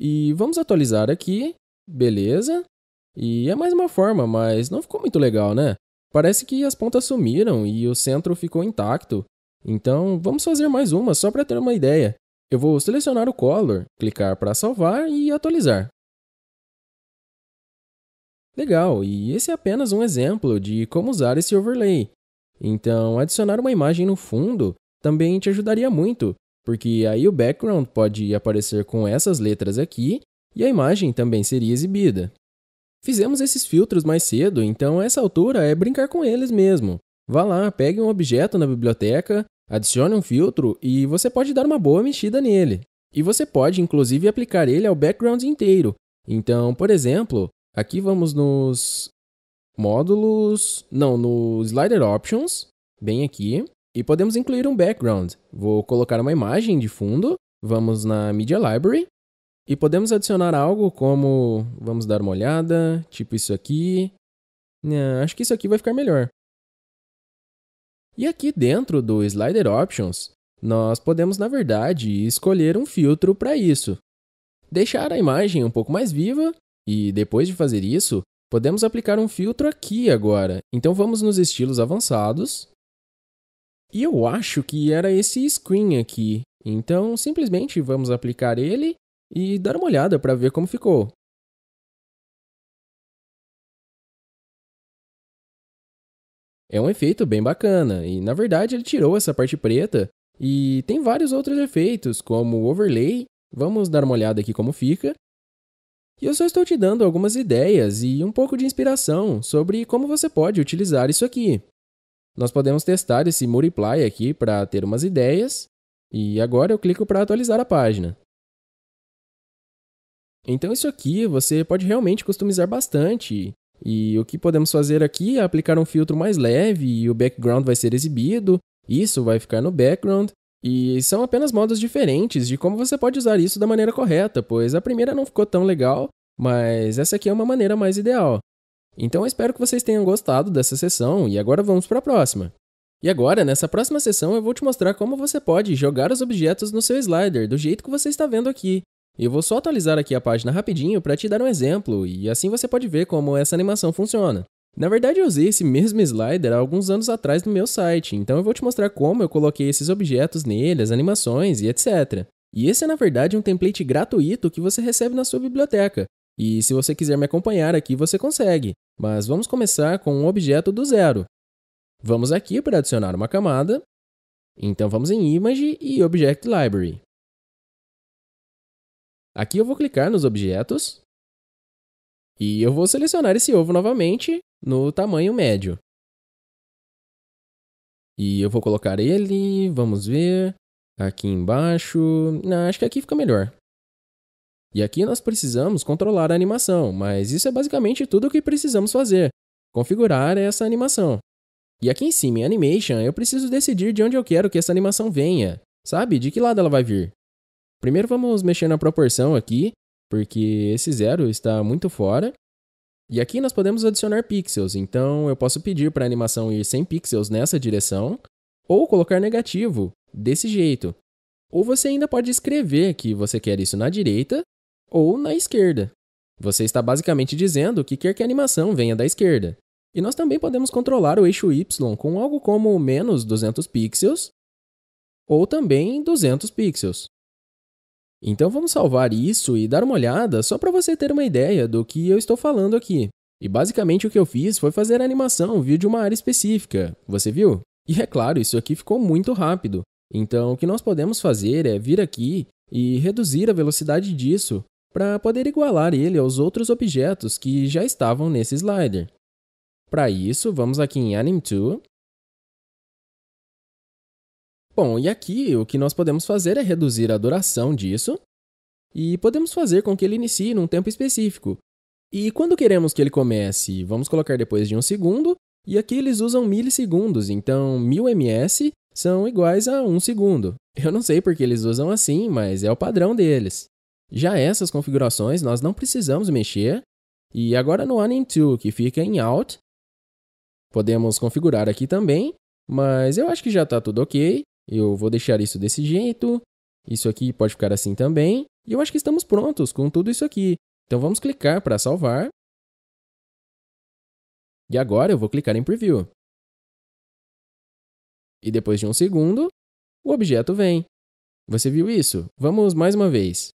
E vamos atualizar aqui. Beleza. E é mais uma forma, mas não ficou muito legal, né? Parece que as pontas sumiram e o centro ficou intacto. Então, vamos fazer mais uma só para ter uma ideia. Eu vou selecionar o Color, clicar para salvar e atualizar. Legal, e esse é apenas um exemplo de como usar esse overlay. Então, adicionar uma imagem no fundo também te ajudaria muito, porque aí o background pode aparecer com essas letras aqui e a imagem também seria exibida. Fizemos esses filtros mais cedo, então essa altura é brincar com eles mesmo. Vá lá, pegue um objeto na biblioteca, adicione um filtro e você pode dar uma boa mexida nele. E você pode inclusive aplicar ele ao background inteiro. Então, por exemplo, aqui vamos nos módulos, não, no slider options, bem aqui, e podemos incluir um background. Vou colocar uma imagem de fundo, vamos na media library e podemos adicionar algo como, vamos dar uma olhada, tipo isso aqui. É, acho que isso aqui vai ficar melhor. E aqui dentro do Slider Options, nós podemos, na verdade, escolher um filtro para isso. Deixar a imagem um pouco mais viva e, depois de fazer isso, podemos aplicar um filtro aqui agora. Então vamos nos estilos avançados. E eu acho que era esse screen aqui. Então simplesmente vamos aplicar ele e dar uma olhada para ver como ficou. É um efeito bem bacana, e na verdade ele tirou essa parte preta e tem vários outros efeitos, como o overlay. Vamos dar uma olhada aqui como fica. E eu só estou te dando algumas ideias e um pouco de inspiração sobre como você pode utilizar isso aqui. Nós podemos testar esse Multiply aqui para ter umas ideias, e agora eu clico para atualizar a página. Então isso aqui você pode realmente customizar bastante. E o que podemos fazer aqui é aplicar um filtro mais leve e o background vai ser exibido. Isso vai ficar no background. E são apenas modos diferentes de como você pode usar isso da maneira correta, pois a primeira não ficou tão legal, mas essa aqui é uma maneira mais ideal. Então eu espero que vocês tenham gostado dessa sessão e agora vamos para a próxima. E agora, nessa próxima sessão, eu vou te mostrar como você pode jogar os objetos no seu slider, do jeito que você está vendo aqui. Eu vou só atualizar aqui a página rapidinho para te dar um exemplo, e assim você pode ver como essa animação funciona. Na verdade, eu usei esse mesmo slider há alguns anos atrás no meu site, então eu vou te mostrar como eu coloquei esses objetos nele, as animações e etc. E esse é na verdade um template gratuito que você recebe na sua biblioteca. E se você quiser me acompanhar aqui, você consegue. Mas vamos começar com um objeto do zero. Vamos aqui para adicionar uma camada. Então vamos em Image e Object Library. Aqui eu vou clicar nos objetos e eu vou selecionar esse ovo novamente no tamanho médio. E eu vou colocar ele, vamos ver, aqui embaixo, não, acho que aqui fica melhor. E aqui nós precisamos controlar a animação, mas isso é basicamente tudo o que precisamos fazer, configurar essa animação. E aqui em cima em Animation eu preciso decidir de onde eu quero que essa animação venha, sabe? De que lado ela vai vir. Primeiro vamos mexer na proporção aqui, porque esse zero está muito fora. E aqui nós podemos adicionar pixels, então eu posso pedir para a animação ir 100 pixels nessa direção, ou colocar negativo, desse jeito. Ou você ainda pode escrever que você quer isso na direita ou na esquerda. Você está basicamente dizendo que quer que a animação venha da esquerda. E nós também podemos controlar o eixo Y com algo como menos 200 pixels ou também 200 pixels. Então vamos salvar isso e dar uma olhada só para você ter uma ideia do que eu estou falando aqui. E basicamente o que eu fiz foi fazer a animação vir de uma área específica, você viu? E é claro, isso aqui ficou muito rápido. Então o que nós podemos fazer é vir aqui e reduzir a velocidade disso para poder igualar ele aos outros objetos que já estavam nesse slider. Para isso, vamos aqui em Anim To Bom, e aqui o que nós podemos fazer é reduzir a duração disso e podemos fazer com que ele inicie num tempo específico. E quando queremos que ele comece, vamos colocar depois de um segundo, e aqui eles usam milissegundos, então 1000 ms são iguais a um segundo. Eu não sei porque eles usam assim, mas é o padrão deles. Já essas configurações nós não precisamos mexer, e agora no Anim To, que fica em Out, podemos configurar aqui também, mas eu acho que já está tudo ok, eu vou deixar isso desse jeito. Isso aqui pode ficar assim também. E eu acho que estamos prontos com tudo isso aqui. Então vamos clicar para salvar. E agora eu vou clicar em Preview. e depois de um segundo, o objeto vem. Você viu isso? Vamos mais uma vez.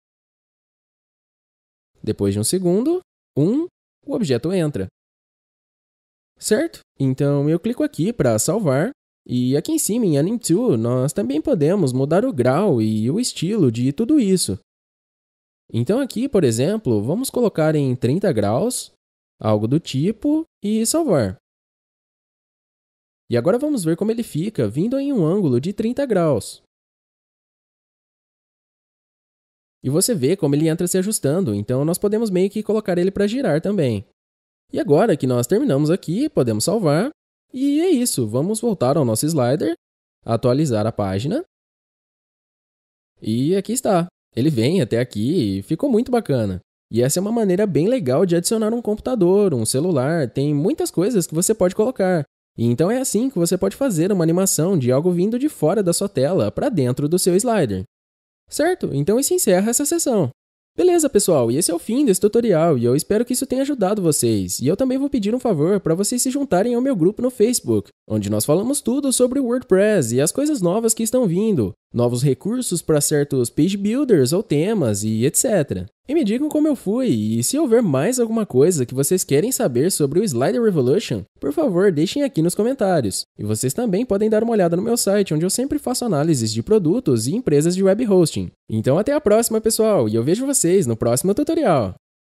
Depois de um segundo, um, o objeto entra. Certo? Então eu clico aqui para salvar e aqui em cima em Anim 2 nós também podemos mudar o grau e o estilo de tudo isso. Então aqui, por exemplo, vamos colocar em 30 graus, algo do tipo, e salvar. E agora vamos ver como ele fica vindo em um ângulo de 30 graus. E você vê como ele entra se ajustando, então nós podemos meio que colocar ele para girar também. E agora que nós terminamos aqui, podemos salvar. E é isso, vamos voltar ao nosso slider, atualizar a página. E aqui está. Ele vem até aqui e ficou muito bacana. E essa é uma maneira bem legal de adicionar um computador, um celular, tem muitas coisas que você pode colocar. E então é assim que você pode fazer uma animação de algo vindo de fora da sua tela para dentro do seu slider. Certo? Então isso encerra essa sessão. Beleza, pessoal, e esse é o fim desse tutorial, e eu espero que isso tenha ajudado vocês. E eu também vou pedir um favor para vocês se juntarem ao meu grupo no Facebook, onde nós falamos tudo sobre o WordPress e as coisas novas que estão vindo, novos recursos para certos page builders ou temas e etc. E me digam como eu fui, e se houver mais alguma coisa que vocês querem saber sobre o Slider Revolution, por favor, deixem aqui nos comentários. E vocês também podem dar uma olhada no meu site, onde eu sempre faço análises de produtos e empresas de web hosting. Então até a próxima, pessoal, e eu vejo vocês no próximo tutorial.